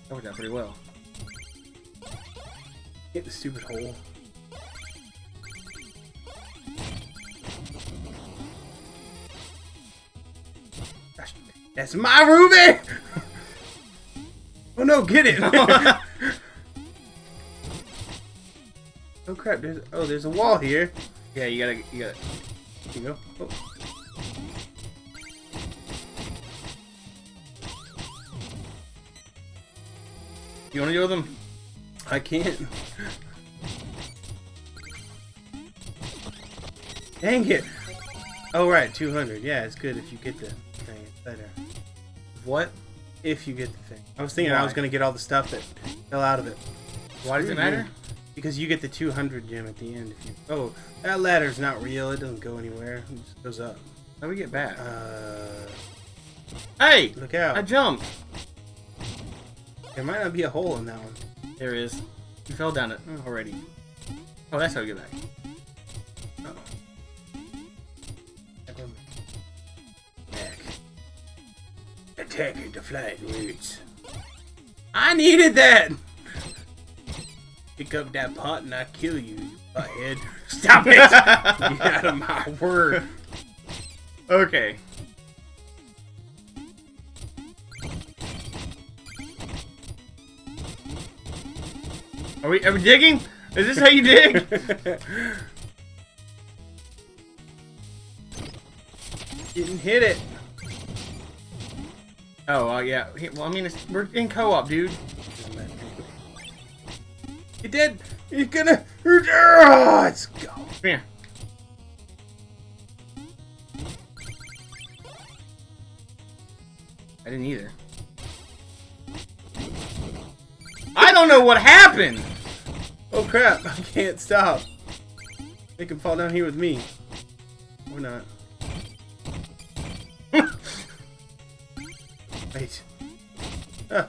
That worked out pretty well. Hit the stupid hole. Gosh, That's my Ruby! no, get it! oh crap, there's oh there's a wall here. Yeah, you gotta you gotta you go. Oh. You wanna go with them? I can't. Dang it! Oh right, 200. Yeah, it's good if you get the thing. It's better. What if you get the thing? I was thinking I was gonna get all the stuff that fell out of it. Why does it matter? Because you get the 200 gem at the end. If you oh, that ladder's not real. It doesn't go anywhere. It just goes up. How do we get back? Uh, hey! look out! I jumped. there might not be a hole in that one. There is. You fell down it already. Oh, that's how we get back. Back. Attacking the flying roots. I needed that! Pick up that pot and I kill you, you butthead. Stop it! Get out of my word. Okay. Are we, are we digging? Is this how you dig? Didn't hit it. Oh, uh, yeah. Well, I mean, we're in co-op, dude. It did. He's gonna. Let's go. Come here. I didn't either. I don't know what happened! Oh crap! I can't stop. They can fall down here with me. Or not. Wait. Ah.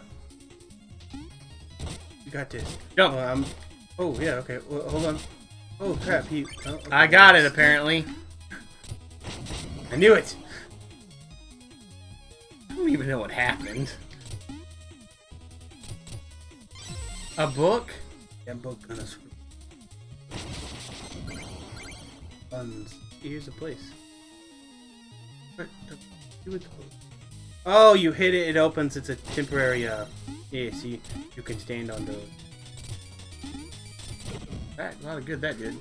You got this. Jump. Oh. Oh yeah. Okay. Well, hold on. Oh crap! He. Oh, okay. I got it, apparently. I knew it. I don't even know what happened. A book? That book gonna. sw- Buns. Here's a place. What the? Do with the book? Oh, you hit it. It opens. It's a temporary. Uh. Yeah. See, you can stand on those. That, a lot of good that did.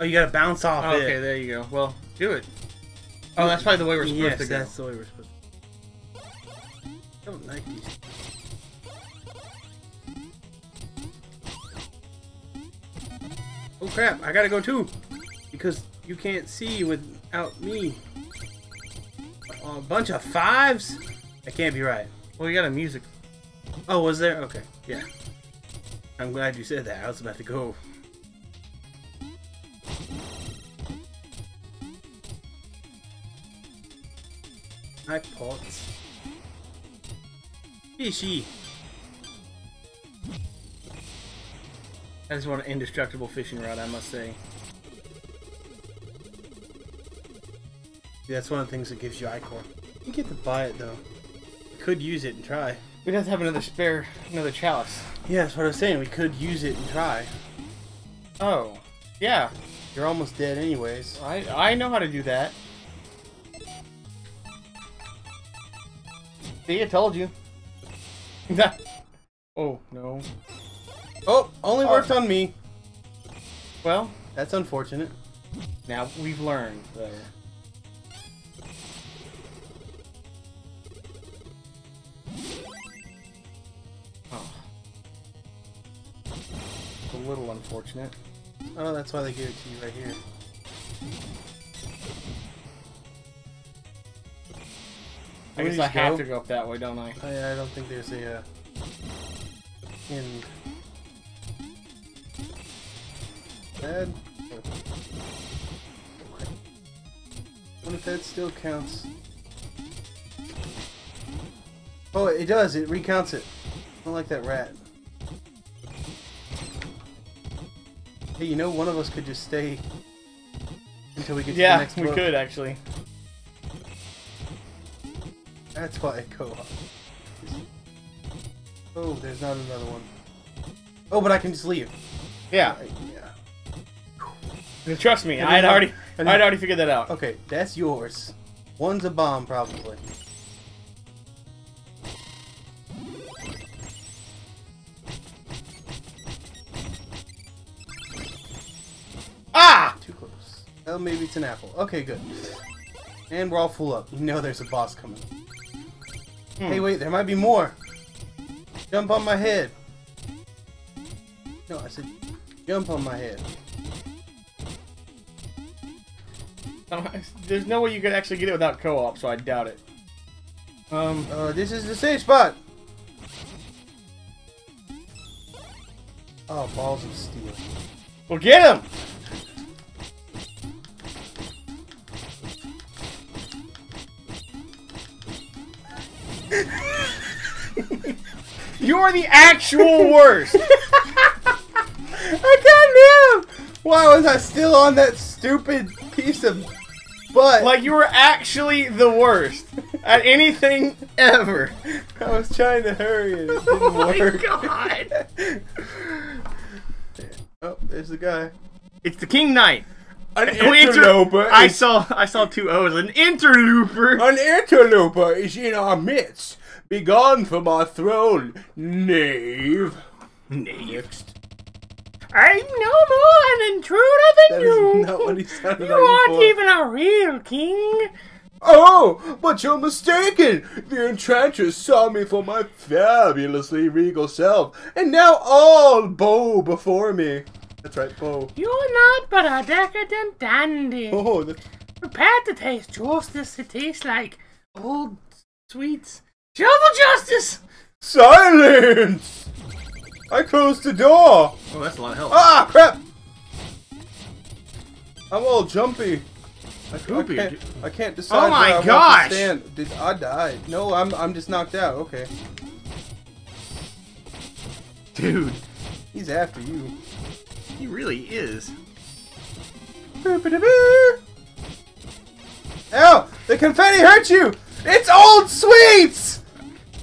Oh, you gotta bounce off Oh, it. okay, there you go. Well, do it. Oh, that's probably the way we're supposed yes, to go. that's the way we're supposed to. I don't like these. Oh crap! I gotta go too, because you can't see without me. A bunch of fives? That can't be right. Well, you got a music. Oh, was there? Okay, yeah. I'm glad you said that. I was about to go. Hi, pots. Fishy. That is one indestructible fishing rod, I must say. Yeah, that's one of the things that gives you Ichor. You get to buy it though. Could use it and try. We'd have to have another spare, another chalice. Yeah, that's what I was saying. We could use it and try. Oh, yeah. You're almost dead anyways. I I know how to do that. See, I told you. oh no. Oh, only oh. worked on me. Well, That's unfortunate. now we've learned though. Little unfortunate. Oh, that's why they gave it to you right here. I guess I have go? to go up that way, don't I? I, I don't think there's a uh, end. Bad. What if that still counts? Oh, it does. It recounts it. I don't like that rat. Hey, you know, one of us could just stay until we get to the next Yeah, we book. could actually. That's why I co-op. Oh, there's not another one. Oh, but I can just leave. Yeah, Yeah. trust me, I'd then- already, I'd already figured that out. Okay, that's yours. One's a bomb, probably. Oh, maybe it's an apple. Okay, good. And we're all full up. You know there's a boss coming. Hmm. Hey, wait, there might be more. Jump on my head. No, I said jump on my head. There's no way you could actually get it without co-op, so I doubt it. Um, Uh, this is the safe spot. Oh, balls of steel. well, get him! You're the actual worst. I can't live! Why was I still on that stupid piece of butt? like you were actually the worst at anything ever. I was trying to hurry and it oh didn't Oh my work. god! oh, there's the guy. It's the King Knight. An An inter- interloper. I saw I saw two O's. An interlooper. An interloper is in our midst. Begone from our throne, knave. Next. I'm no more an intruder than That you. is not what he sounded you like aren't before. even a real king. Oh, but you're mistaken. The enchantress saw me for my fabulously regal self, and now all bow before me. That's right, bow. You're not but a decadent dandy. Oh, that's Prepared to taste justice. It tastes like old sweets. Shovel justice. Silence! I closed the door. Oh, that's a lot of help. Ah, crap! I'm all jumpy. I, I Poopy. can't. I can't decide. Oh my where I want to gosh! stand. Did I die? No, I'm. I'm just knocked out. Okay. Dude, He's after you. he really is. Ow! The confetti hurt you! It's old sweets!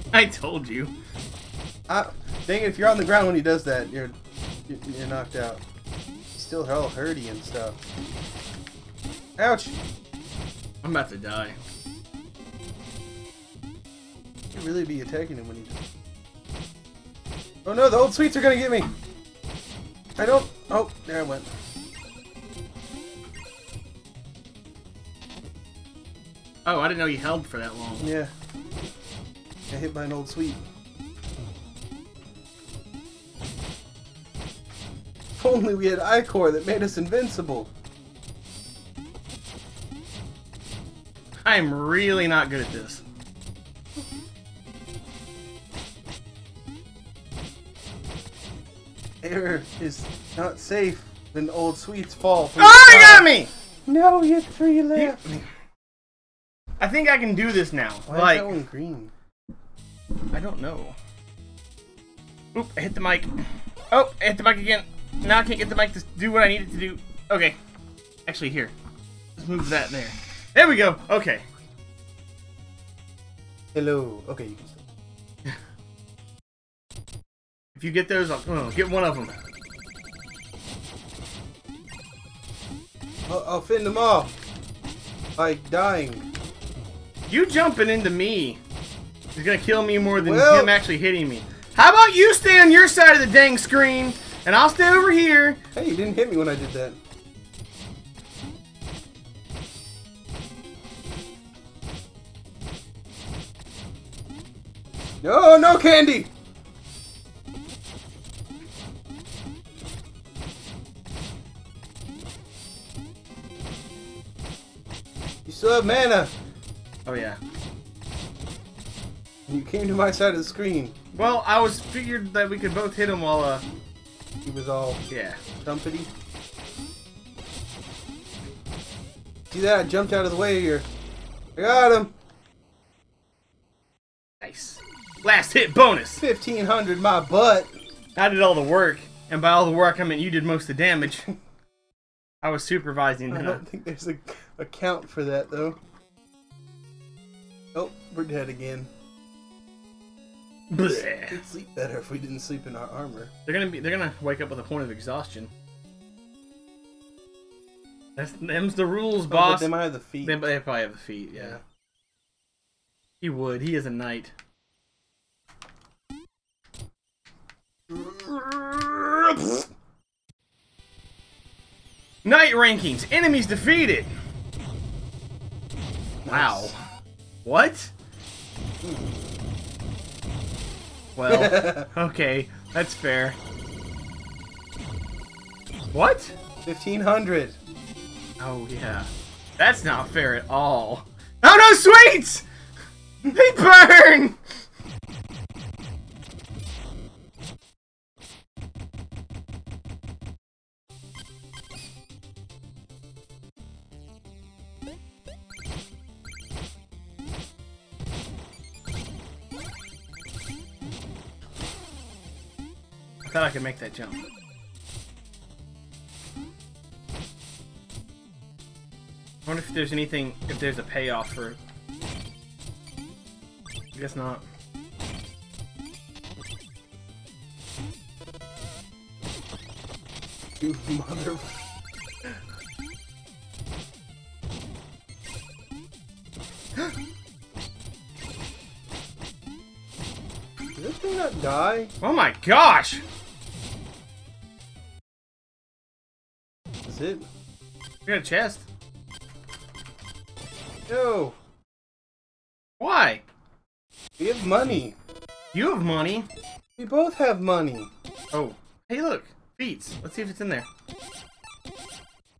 I told you. Uh, dang it, if you're on the ground when he does that, you're you're, knocked out. Still all hurty and stuff. Ouch! I'm about to die. You should really be attacking him when he does. Oh no, the old sweets are gonna get me! I don't. Oh, there I went. Oh, I didn't know you held for that long. Yeah. Got hit by an old sweet. If only we had Ichor that made us invincible. I'm really not good at this. Air is not safe when old sweets fall from Oh, the he got me! No, you had three left. I think I can do this now. Why like, is that one green? I don't know. Oop, I hit the mic. Oh, I hit the mic again. Now I can't get the mic to do what I need it to do. Okay. Actually, here. Let's move that there. There we go. Okay. Hello. Okay, you can still. If you get those, I'll oh, get one of them. I'll, I'll fend them off Like dying. You jumping into me is gonna kill me more than Well- him actually hitting me. How about you stay on your side of the dang screen, and I'll stay over here. Hey, you didn't hit me when I did that. No, no candy! You still have mana. Oh yeah. You came to my side of the screen. Well, I was figured that we could both hit him while uh He was all yeah. stumpity. See that? I jumped out of the way here. I got him. Nice. Last hit bonus. 1500 my butt. I did all the work, and by all the work I mean you did most of the damage. I was supervising. I don't think there's a, a count for that though. Oh, we're dead again. Bleh. We'd sleep better if we didn't sleep in our armor. They're gonna be. They're gonna wake up with a point of exhaustion. That's them's the rules, Oh, but boss. they might have the feet. They, they probably have the feet. Yeah. Yeah. He would. He is a knight. Knight rankings. Enemies defeated. Wow. What? Hmm. Well, okay, that's fair. What? 1500. Oh yeah. That's not fair at all. Oh no, sweets! They burn! Thought I could make that jump. I wonder if there's anything, if there's a payoff for. I guess not. You mother. Did this thing not die? Oh my gosh! Is it? We got a chest. No. Why? We have money. You have money. We both have money. Oh. Hey, look. Feats. Let's see if it's in there. Is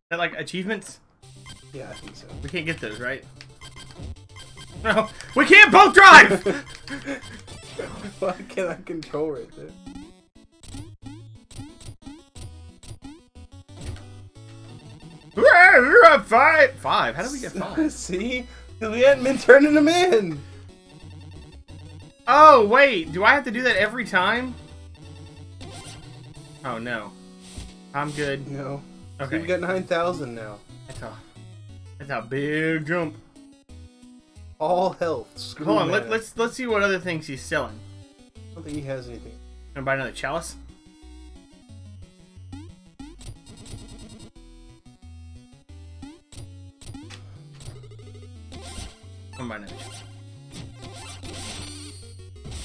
that like achievements? Yeah, I think so. We can't get those, right? No. We can't both drive! Why can't I control right there? five! Five? How did we get five? See? we hadn't been turning them in. Oh, wait. Do I have to do that every time? Oh, no. I'm good. No. Okay. We've got 9,000 now. That's a, that's a big jump. All health. Screw Hold on, let, let's let's see what other things he's selling. I don't think he has anything. Gonna buy another chalice?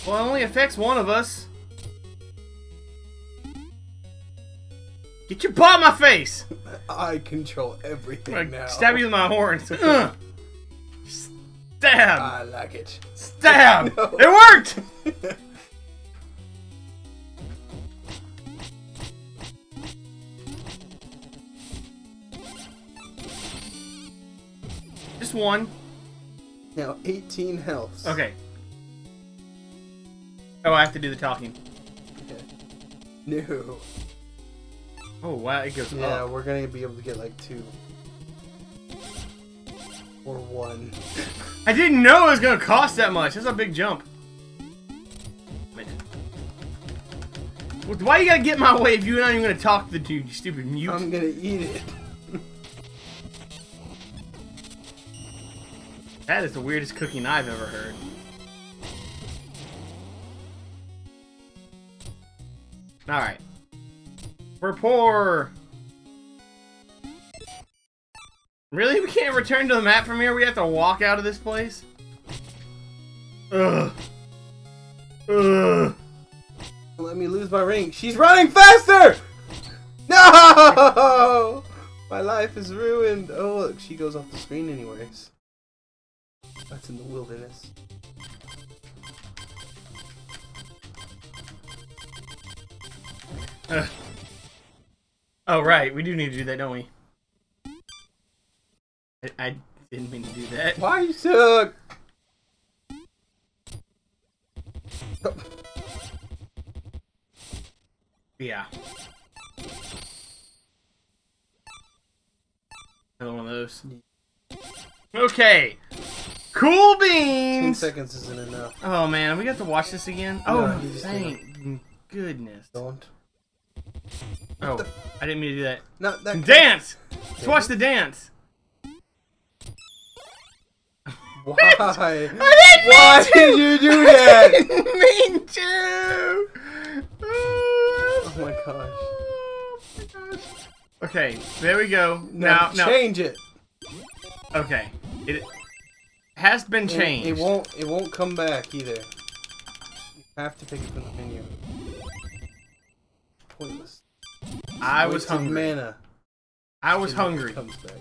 Well, it only affects one of us. Get your paw in my face! I control everything I'm now. stab you with my horns. Stab! I like it. Stab! No. It worked! Just one. Now 18 health. Okay. Oh, I have to do the talking. No. Oh, wow, it goes Yeah, up. we're gonna be able to get like two. Or one. I didn't know it was gonna cost that much. That's a big jump. Why you gotta get in my way if you're not even gonna talk to the dude, you stupid mute? I'm gonna eat it. That is the weirdest cooking I've ever heard. Alright. We're poor! Really? We can't return to the map from here? We have to walk out of this place? Ugh. Ugh. Let me lose my ring. She's running faster! No! My life is ruined. Oh, look, she goes off the screen anyways. That's in the wilderness. Ugh. Oh, right. We do need to do that, don't we? I, I didn't mean to do that. Why you suck? Yeah. Another one of those. Okay. Cool beans! Ten seconds isn't enough. Oh man, we got to watch this again. No, Oh, thank goodness. Don't. Oh, I didn't mean to do that. Not that. Dance. Let's watch the dance. Why? I didn't Why mean to. did you do that? I didn't mean to. Oh my gosh. Oh my gosh. Okay, there we go. Now, now, change it. okay, it has been changed. It, won't. It won't come back either. You have to pick it from the menu. Pointless. I was hungry. Mana. I was it hungry. Comes back.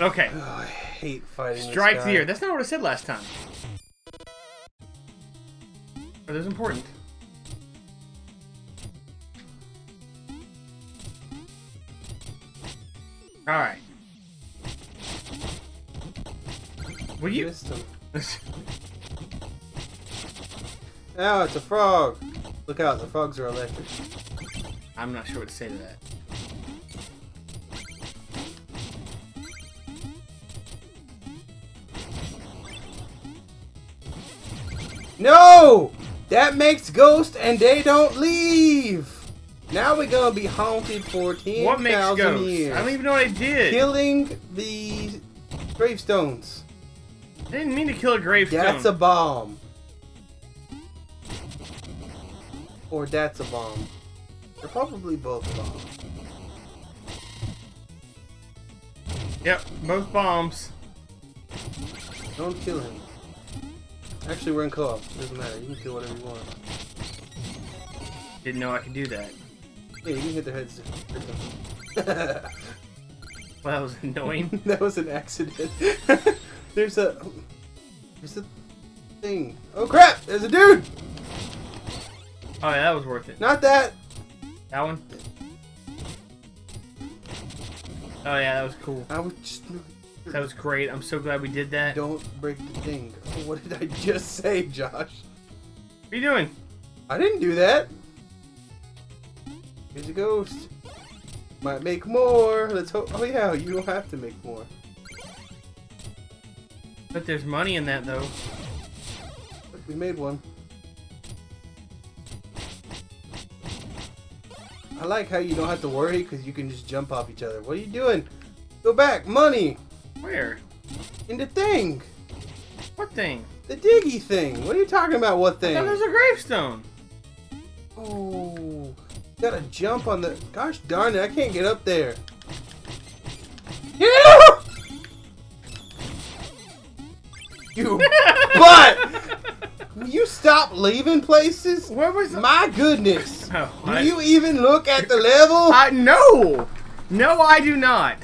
Okay, Oh, I hate fighting. strike the ear. That's not what I said last time. But it's important. All right. Will you? Missed him. Ow, it's a frog. Look out, the frogs are electric. I'm not sure what to say to that. No! That makes ghosts and they don't leave! Now we're gonna be haunted for What makes 10,000 ghosts? years. I don't even know what I did. Killing the gravestones. I didn't mean to kill a gravestone. That's a bomb. Or that's a bomb. They're probably both bombs. Yep, both bombs. Don't kill him. Actually, we're in co-op. Doesn't matter. You can kill whatever you want. Didn't know I could do that. Yeah, you can hit their heads. Well, that was annoying. that was an accident. there's a there's a thing. Oh crap! There's a dude. Oh yeah, that was worth it. Not that. That one. Oh yeah, that was cool. I was just That was great. I'm so glad we did that. Don't break the thing. What did I just say, Josh? What are you doing? I didn't do that. Here's a ghost. Might make more. Let's hope. Oh yeah, you don't have to make more. But there's money in that though. Look, we made one. I like how you don't have to worry because you can just jump off each other. What are you doing? Go back. Money. Where? In the thing. What thing? The diggy thing. What are you talking about? What thing? thought there a gravestone. Oh, gotta jump on the. Gosh darn it! I can't get up there. You but Will you stop leaving places? Where was the... My goodness! Oh, Do I- you even look at the level? I no, no, I do not.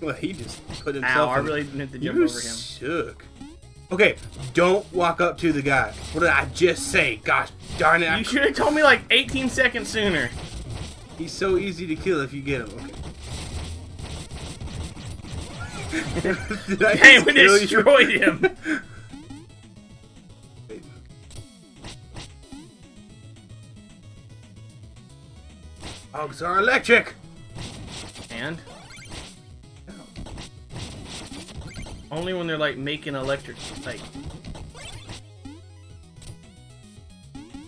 Well, he just put himself. Ow! I really meant to jump you over him. shook. Okay, don't walk up to the guy. What did I just say? Gosh darn it! I You should have told me like 18 seconds sooner. He's so easy to kill if you get him. Okay. Did I Hey, we you? destroyed him. Oh, Dogs are electric. And only when they're like making electric like.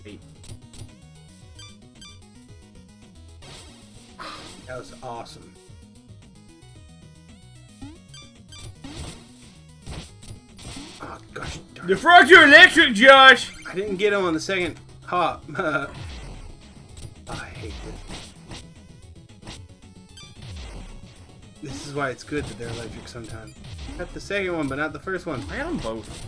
Wait. That was awesome. Oh gosh darn The frogs are electric, Josh. I didn't get him on the second hop. I hate this. This is why it's good that they're electric sometimes. Got the second one, but not the first one. I got them both.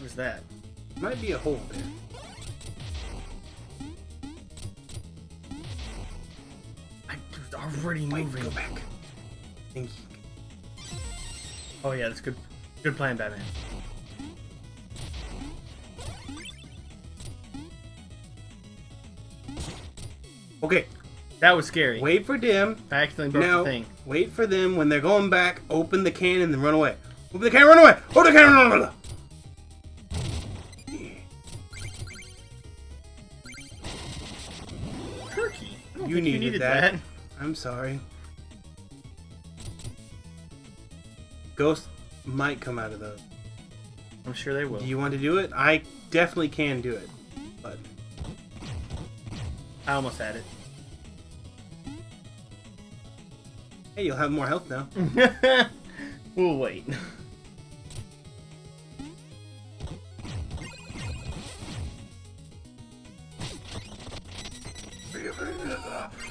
What's that? Might be a hole there. I was already Wait, moving. go back. Thank you. Oh yeah, that's good. Good plan, Batman. Okay, That was scary. wait for dim. I accidentally broke Now, the thing. wait for them when they're going back. Open the can and then run away. Open the can, run away. Open the can, run away. I don't You needed that. I'm sorry. Ghost might come out of those. I'm sure they will. Do you want to do it? I definitely can do it. But I almost had it. hey, you'll have more health now. we'll wait.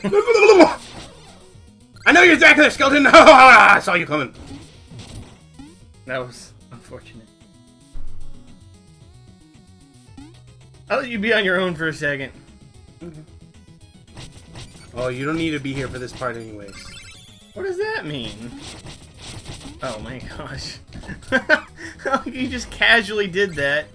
I know you're there, skeleton. I saw you coming. That was unfortunate. I'll let you be on your own for a second. Mm-hmm. Oh, you don't need to be here for this part, anyways. What does that mean? Oh my gosh. you just casually did that.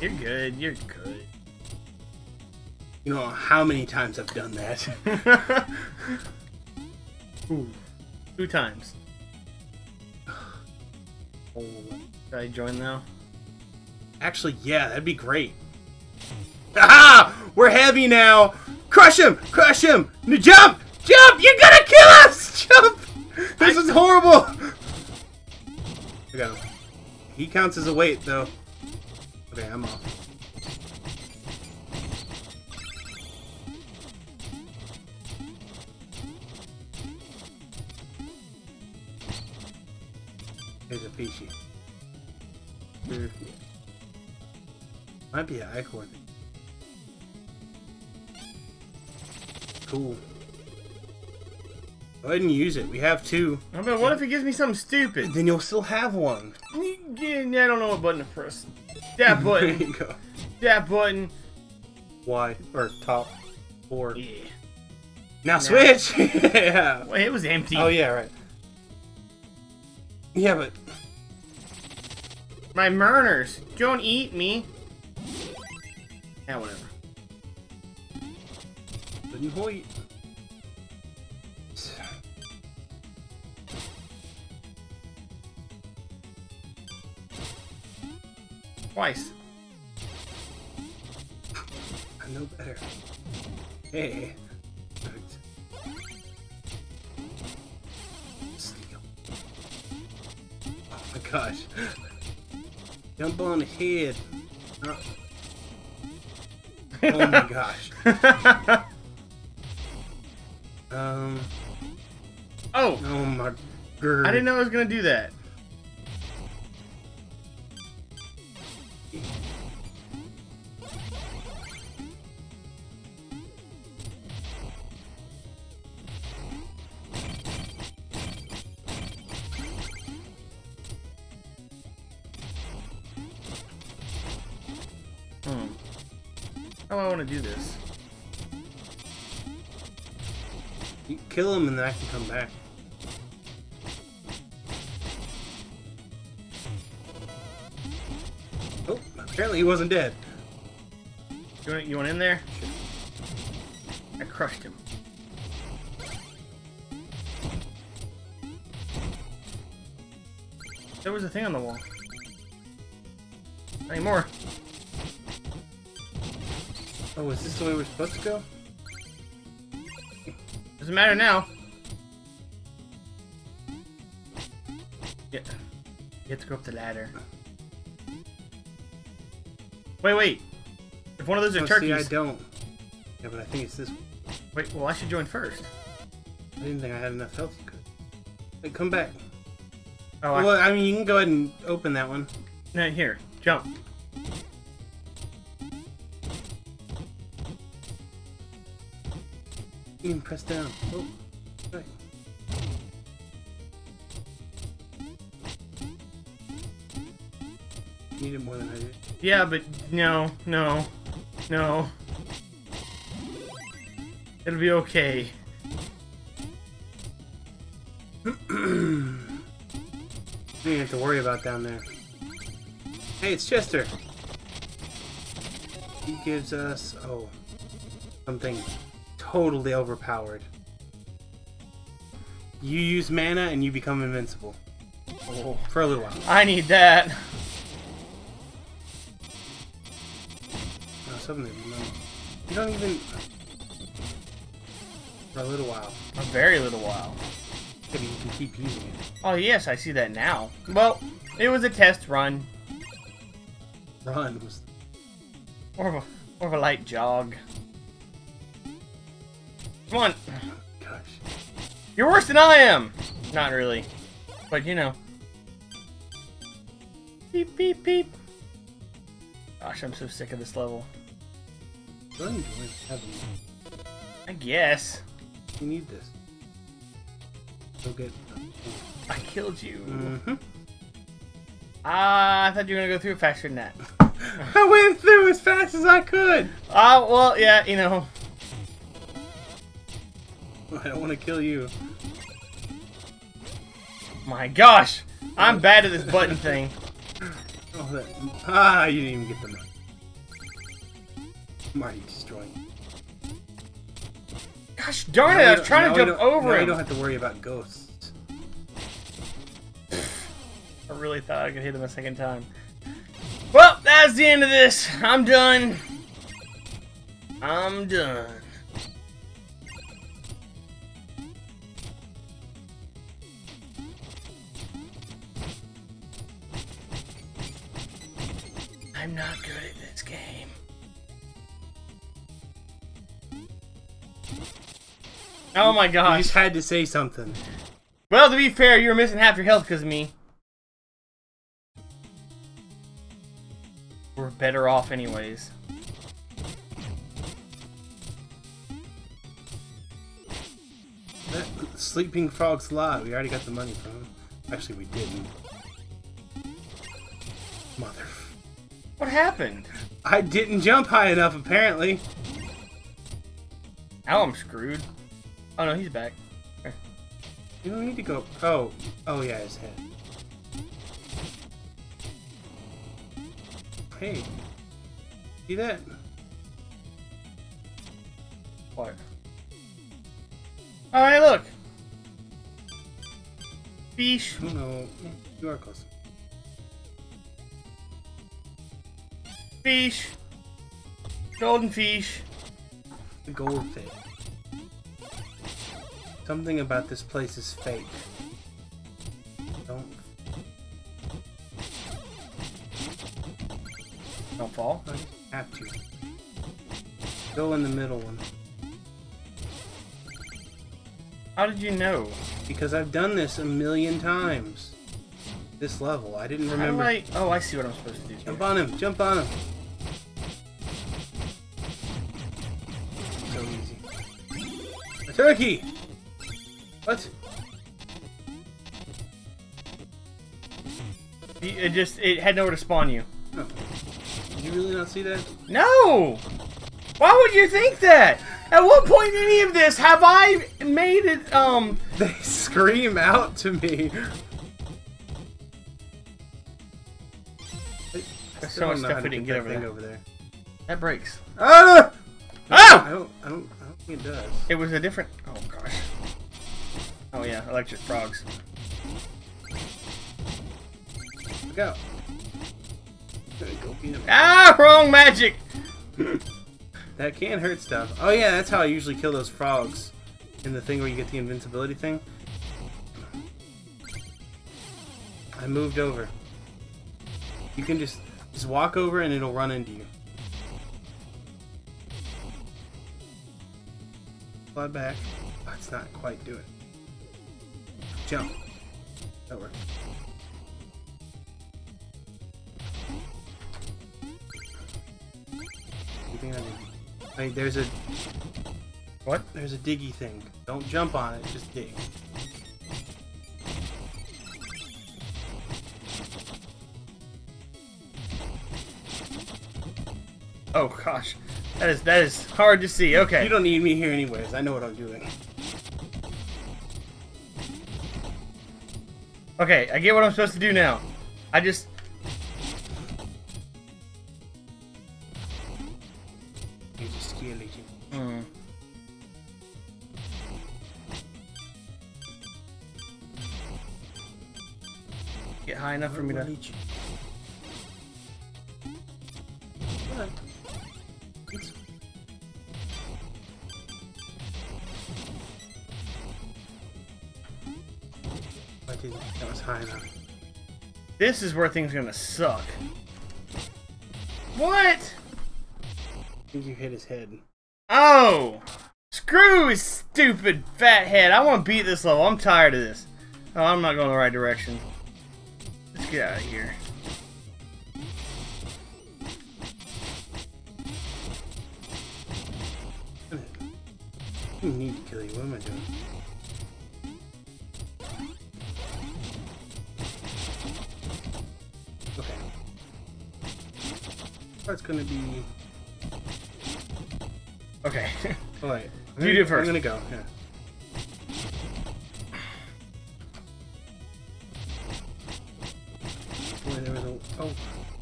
You're good. You're good. You know how many times I've done that? Ooh. Two times. Oh, should I join now? Actually, yeah, that'd be great. Ah! We're heavy now. Crush him! Crush him! Jump! Jump! You're gonna kill us! Jump! This is horrible. I. He counts as a weight, though. Okay, I'm. There's a Fishy. There- Might be an Ichor thing. Cool. Go ahead and use it. We have two. Oh, but what if it gives me something stupid? Then you'll still have one. Yeah, I don't know what button to press. That There button. you go. that button. Y or top four. Yeah. Now switch. yeah. Wait, it was empty. Oh yeah, right. Yeah, but My murners. Don't eat me. Yeah, whatever. Wooden Hoyt. Twice. I know better. Hey. Steal. Oh my gosh. Jump on the head. Uh, oh my gosh. Um. oh, Oh my. Grr. I didn't know I was gonna do that. How do I want to do this? You kill him and then I can come back. Oh, apparently he wasn't dead. You want, you want in there? I crushed him. There was a thing on the wall. Not anymore. Oh, is this the way we're supposed to go? Doesn't matter now. Yeah. You have to go up the ladder. Wait, wait. If one of those are Oh, see, I don't. Yeah, but I think it's this. one. Wait, well, I should join first. I didn't think I had enough health. to come back. Oh, I, Well, I mean, you can go ahead and open that one. no, here. Jump. Can press down. Oh, right. You need it more than I did. Yeah, but no, no, no. It'll be okay. You don't have to worry about down there. Hey, it's Chester. He gives us oh something totally overpowered. You use mana and you become invincible Oh, for a little while. I need that. No, something that you. You don't even uh, for a little while. A very little while. Maybe you can keep using it. Oh yes, I see that now. Well, it was a test run, Run was or a, or of a light jog. Come on, gosh. you're worse than I am. Not really, but you know. Beep beep beep. Gosh, I'm so sick of this level. I guess. You need this. Go get. I killed you. Mm-hmm. Ah, I thought you were gonna go through faster than that. I went through as fast as I could. Ah, well, yeah, you know. I don't want to kill you. My gosh, I'm bad at this button thing. Oh, that. Ah, you didn't even get the money. I'm already destroying. Gosh darn it, I was trying to jump over it. You don't have to worry about ghosts. I really thought I could hit him a second time. Well, that's the end of this. I'm done. I'm done. Oh my You gosh. just had to say something. Well, to be fair, you were missing half your health because of me. We're better off anyways. That sleeping frog's lie. We already got the money from him. Actually, we didn't. Mother. What happened? I didn't jump high enough, apparently. Now I'm screwed. Oh no, he's back. You don't need to go. Oh, oh yeah, his head. Hey, see that? What? Oh, hey, look! Fish. Oh no, you are close. Fish. Golden fish. The goldfish. Something about this place is fake. Don't. Don't fall. I have to. Go in the middle one. How did you know? Because I've done this a million times. This level. I didn't remember. I... Oh, I see what I'm supposed to do. Jump on him! Jump on him! So easy. A turkey! What? It just... It had nowhere to spawn you. Oh. Did you really not see that? No! Why would you think that? At what point in any of this have I made it, um... They scream out to me. There's so much stuff we didn't get over there. over there. That breaks. Ah! Oh! I don't. I don't. I don't think it does. It was a different... Oh. Yeah. Electric frogs. Look out! Go. Ah! Wrong magic! That can hurt stuff. Oh yeah, that's how I usually kill those frogs. In the thing where you get the invincibility thing. I moved over. You can just just walk over and it'll run into you. Fly back. That's not quite do it. Jump. That works. You think I Wait, there's a What? there's a diggy thing. Don't jump on it, just dig. Oh, gosh. That is, that is hard to see. Okay. You don't need me here anyways. I know what I'm doing. Okay, I get what I'm supposed to do now. I just... He's a skill agent. Hmm. Get high enough for me to... This is where things are gonna suck. What? I think you hit his head. Oh! Screw his stupid fat head. I want to beat this level. I'm tired of this. Oh, I'm not going the right direction. Let's get out of here. I need to kill you. What am I doing? That's gonna be. Okay. All right. I'm You gonna- do first. I'm gonna go. Yeah. Boy, there was a. Oh,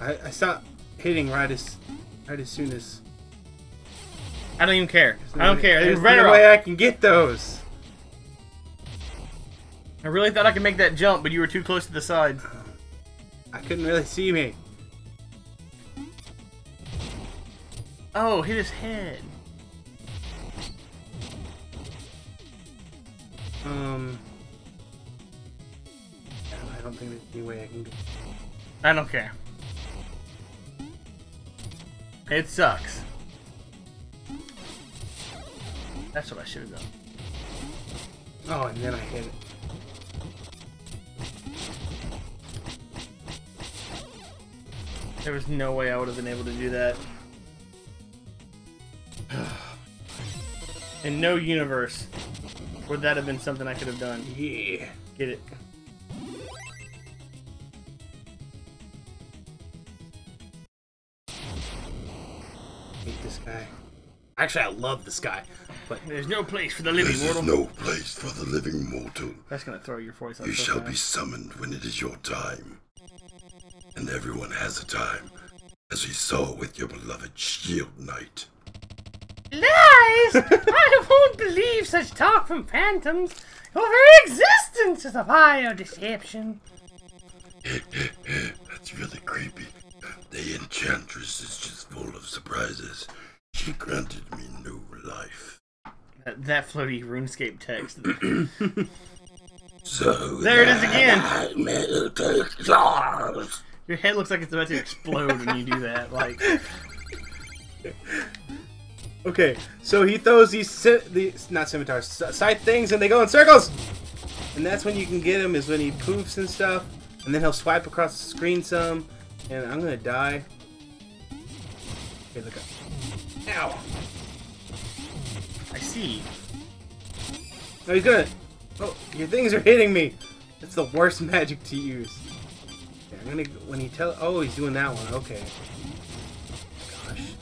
I, I stopped hitting right as right as soon as. I don't even care. I don't care. There's no way. I can get those. I really thought I could make that jump, but you were too close to the side. Uh, I couldn't really see me. Oh, hit his head. Um. I don't think there's any way I can get. I don't care. It sucks. That's what I should have done. Oh, and then I hit it. There was no way I would have been able to do that. In no universe would that have been something I could have done. Yeah. Get it? Hate this guy. Actually, I love this guy. But There's no place for the living This mortal. is no place for the living mortal. That's gonna throw your voice out You so shall fast. be summoned when it is your time. And everyone has a time, as we saw with your beloved Shield Knight. Lies! I won't believe such talk from phantoms. Your very existence is a vile deception. That's really creepy. The Enchantress is just full of surprises. She granted me new life. That, that floaty RuneScape text. So There it is again. I may take yours. Your head looks like it's about to explode when you do that. Like, okay, so he throws these not scimitars, s- scythe things, and they go in circles. And that's when you can get him is when he poofs and stuff, and then he'll swipe across the screen some, and I'm gonna die. Okay, look up. Ow! I see. No, he's gonna. Oh, your things are hitting me. That's the worst magic to use. Okay, I'm gonna when he tell. Oh, he's doing that one. Okay. Gosh.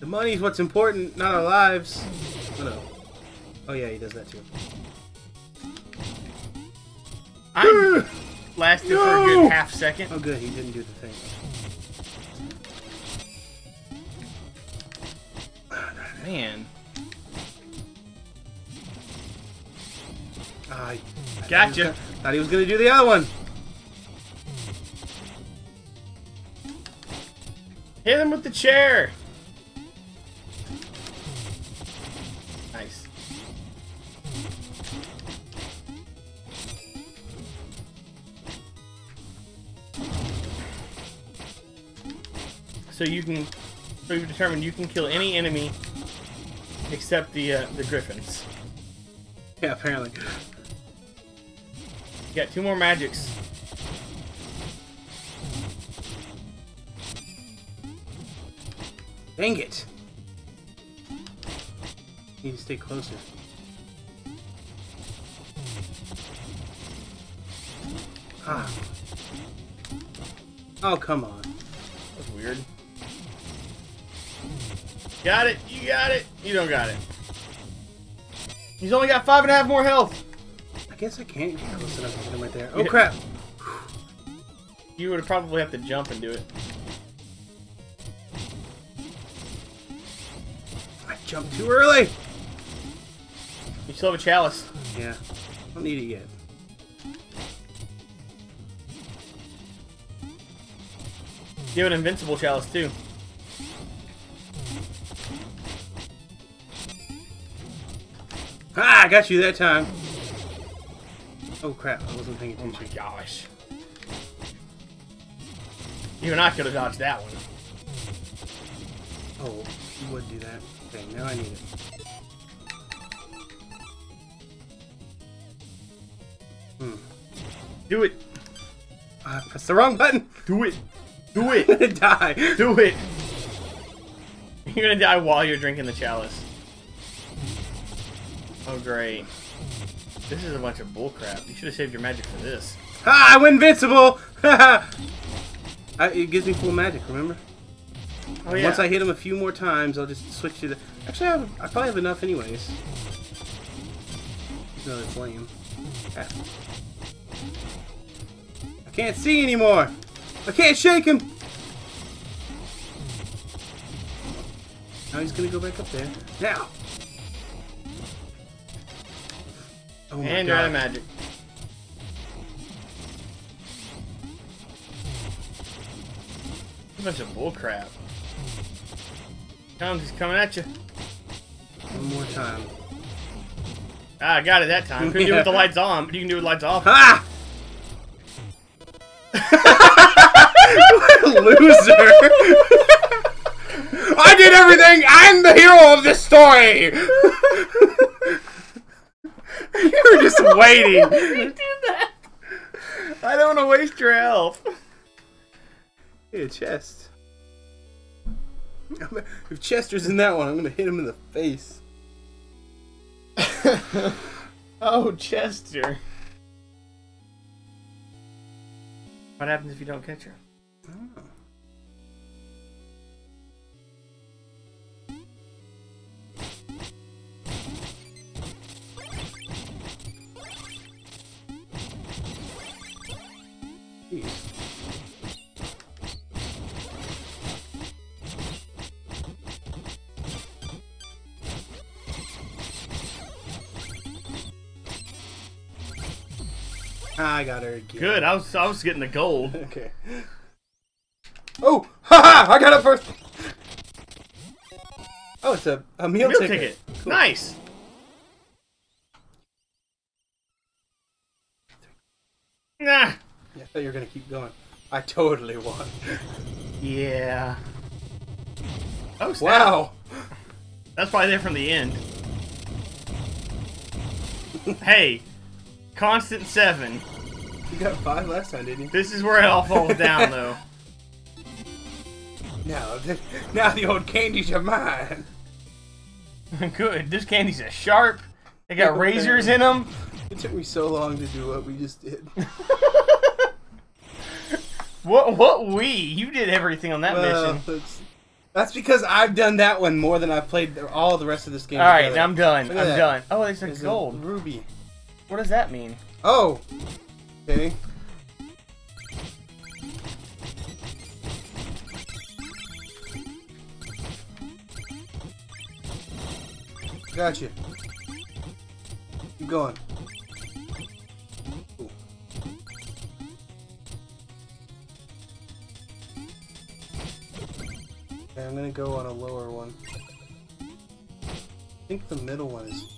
The money's what's important, not our lives. Oh no. Oh yeah, he does that too. I lasted for a good half second. Oh good, he didn't do the thing. Man. Ah, I- I thought he gonna- Thought he was gonna do the other one. Hit him with the chair. So you can, so you've determined you can kill any enemy except the uh, the griffins. Yeah, apparently. You got two more magics. Dang it. Need to stay closer. Ah. Oh, come on. That's weird. Got it. You got it. You don't got it. He's only got five and a half more health. I guess I can't get close enough to hit him right there. Oh, crap. You would probably have to jump and do it. I jumped too early. You still have a chalice. Yeah. I Don't need it yet. You have an invincible chalice too. Got you that time. Oh, crap. I wasn't paying Oh attention. my gosh. You and I could have dodged that one. Oh, you would do that. Okay, now I need it. Hmm. Do it. I pressed the wrong button. Do it. Do it. die. Do it. You're gonna die while you're drinking the chalice. Oh great. This is a bunch of bullcrap. You should have saved your magic for this. Ah, I went invincible! I, it gives me full magic, remember? Oh yeah. Once I hit him a few more times, I'll just switch to the... Actually, I, have, I probably have enough anyways. Another flame. Ah. I can't see anymore! I can't shake him! Now he's gonna go back up there. Now! Oh my and out of magic. A bunch of bullcrap. Comes, he's coming at you. One more time. Ah, I got it that time. Couldn't do it with the lights on, but you can do it with lights off. Ah! Loser! I did everything! I'm the hero of this story! you were just waiting. do that. I don't want to waste your health. Hey, a chest. If Chester's in that one, I'm gonna hit him in the face. oh, Chester. What happens if you don't catch her? Jeez. I got her again. Good. I was I was getting the gold. Okay. Oh! Haha! I got it first! Oh, it's a, a meal, Meal ticket. ticket. Nice. Nah. I thought you were gonna keep going. I totally won. Yeah. Oh, snap. Wow! That's probably there from the end. hey, constant seven. You got five last time, didn't you? This is where it all falls down, though. Now, th- now the old candies are mine. Good. This candy's a sharp. They got razors in them. It took me so long to do what we just did. What? What? We? You did everything on that Well, mission. that's, because I've done that one more than I've played all the rest of this game. All right. I'm done. I'm that. done. Oh, there's a There's a gold. ruby. What does that mean? Oh. Okay. Gotcha. Keep going. Okay, I'm gonna go on a lower one. I think the middle one is.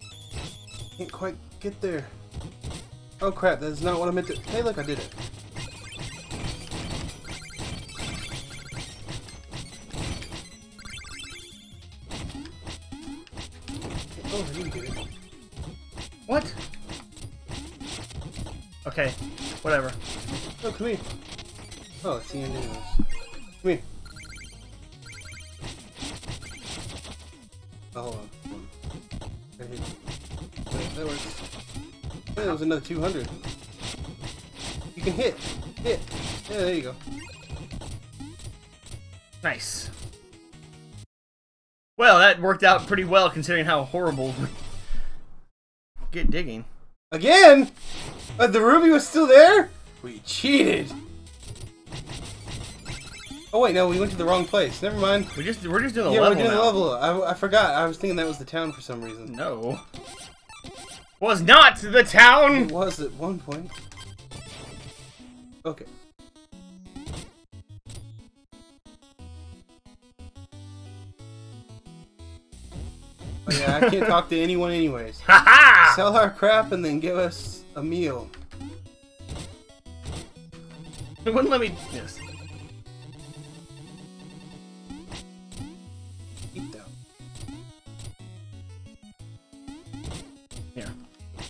Can't quite get there. Oh crap, that's not what I meant to. Hey, look, I did it. Oh, you did it. What? Okay, whatever. Oh, come here. Oh, it's the end anyways. Come here. Oh, hold on. Hold on. Right here. That- That works. Hey, that was another 200. You can hit. Hit. Yeah, there you go. Nice. Well, that worked out pretty well considering how horrible. Get digging. Again? Uh, the ruby was still there? We cheated. Oh wait, no, we went to the wrong place. Never mind. We just we're just doing the yeah, level we're doing now. the level. I, I forgot. I was thinking that was the town for some reason. No. Was not the town. It was at one point. Okay. Oh yeah, I can't talk to anyone anyways. Sell our crap and then give us a meal. It wouldn't let me. Yes.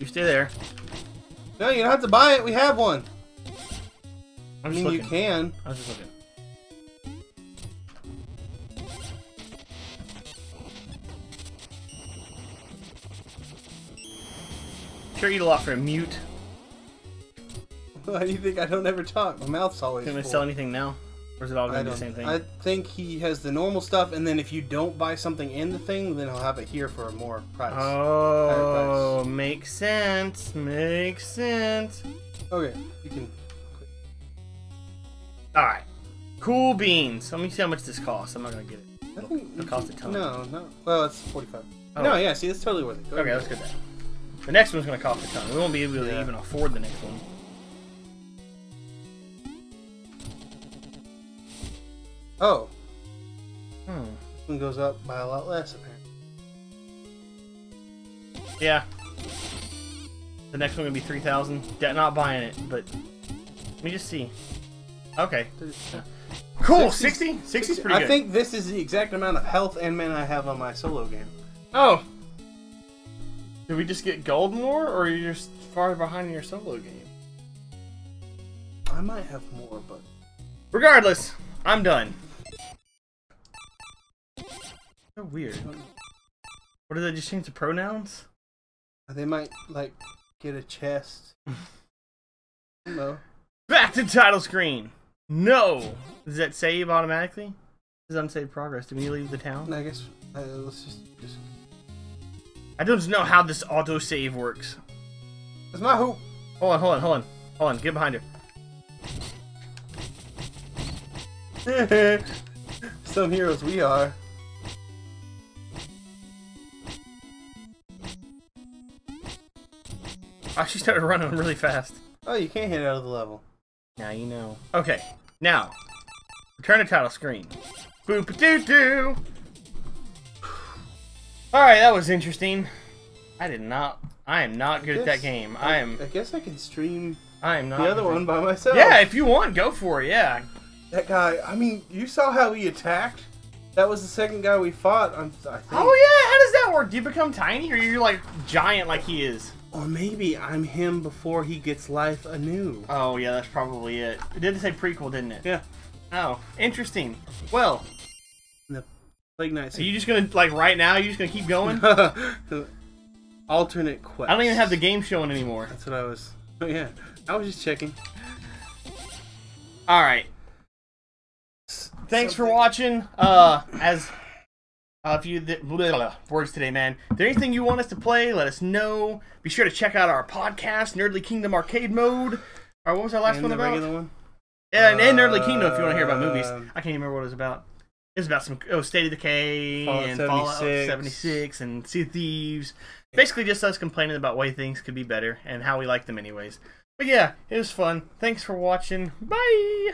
You stay there. No, you don't have to buy it. We have one. I mean, you can. I was just looking. Sure, eat a lot for a mute. Why do you think I don't ever talk? My mouth's always Can full. sell anything now? Or is it all I going to be the same thing? I think he has the normal stuff, and then if you don't buy something in the thing, then he'll have it here for a more price. Oh, makes sense. Makes sense. okay, you can. Alright. Cool beans. Let me see how much this costs. I'm not going to get it. I think It'll cost a ton. No, no. Well, it's forty-five. Oh. No, yeah. See, that's totally worth it. Go Okay, ahead. let's get that. The next one's going to cost a ton. We won't be able to Yeah. even afford the next one. Oh, Hmm. this one goes up by a lot less apparently. Yeah. The next one to be 3000 De- Not buying it, but... Let me just see. Okay. Cool. 60? 60 is pretty I good. I think this is the exact amount of health and mana I have on my solo game. Oh. Did we just get gold more, or are you just far behind in your solo game? I might have more, but Regardless, I'm done. So weird. What did they just change the pronouns? they might like get a chest. no. Back to title screen. No. Does that save automatically? Does unsave progress? Did we leave the town? I guess uh, let's just just. I don't know how this auto save works. It's my hoop. Hold on, hold on, hold on, hold on. Get behind her. Some heroes we are. Oh, she started running really fast. Oh, you can't hit out of the level. Now you know. Okay, now return to title screen. Boop a doo doo. All right, that was interesting. I did not. I am not good at that game. I am. I guess I can stream I am not. the other good one by myself. Yeah, if you want, go for it. Yeah. That guy. I mean, you saw how he attacked. That was the second guy we fought. I'm, I think. Oh yeah. How does that work? Do you become tiny, or you're like giant like he is? Or maybe I'm him before he gets life anew. Oh yeah, that's probably it. It did say prequel, didn't it? Yeah. Oh, interesting. Well, The Plague Knight. so you just gonna like right now? you're just gonna keep going? alternate quest. I don't even have the game showing anymore. That's what I was. Oh yeah, I was just checking. All right. Thanks for watching. Uh, as uh, if you th- blah, blah, blah, words today, man. If there anything you want us to play, let us know. Be sure to check out our podcast, Nerdly Kingdom Arcade Mode. Or what was our last and one the about? regular one. Yeah, and, and Nerdly Kingdom if you want to hear about movies. Um, I can't even remember what it was about. It was about some oh State of Decay Fallout and Fallout 76. 76 and Sea of Thieves. Basically, just us complaining about why things could be better and how we like them anyways. But yeah, it was fun. Thanks for watching. Bye.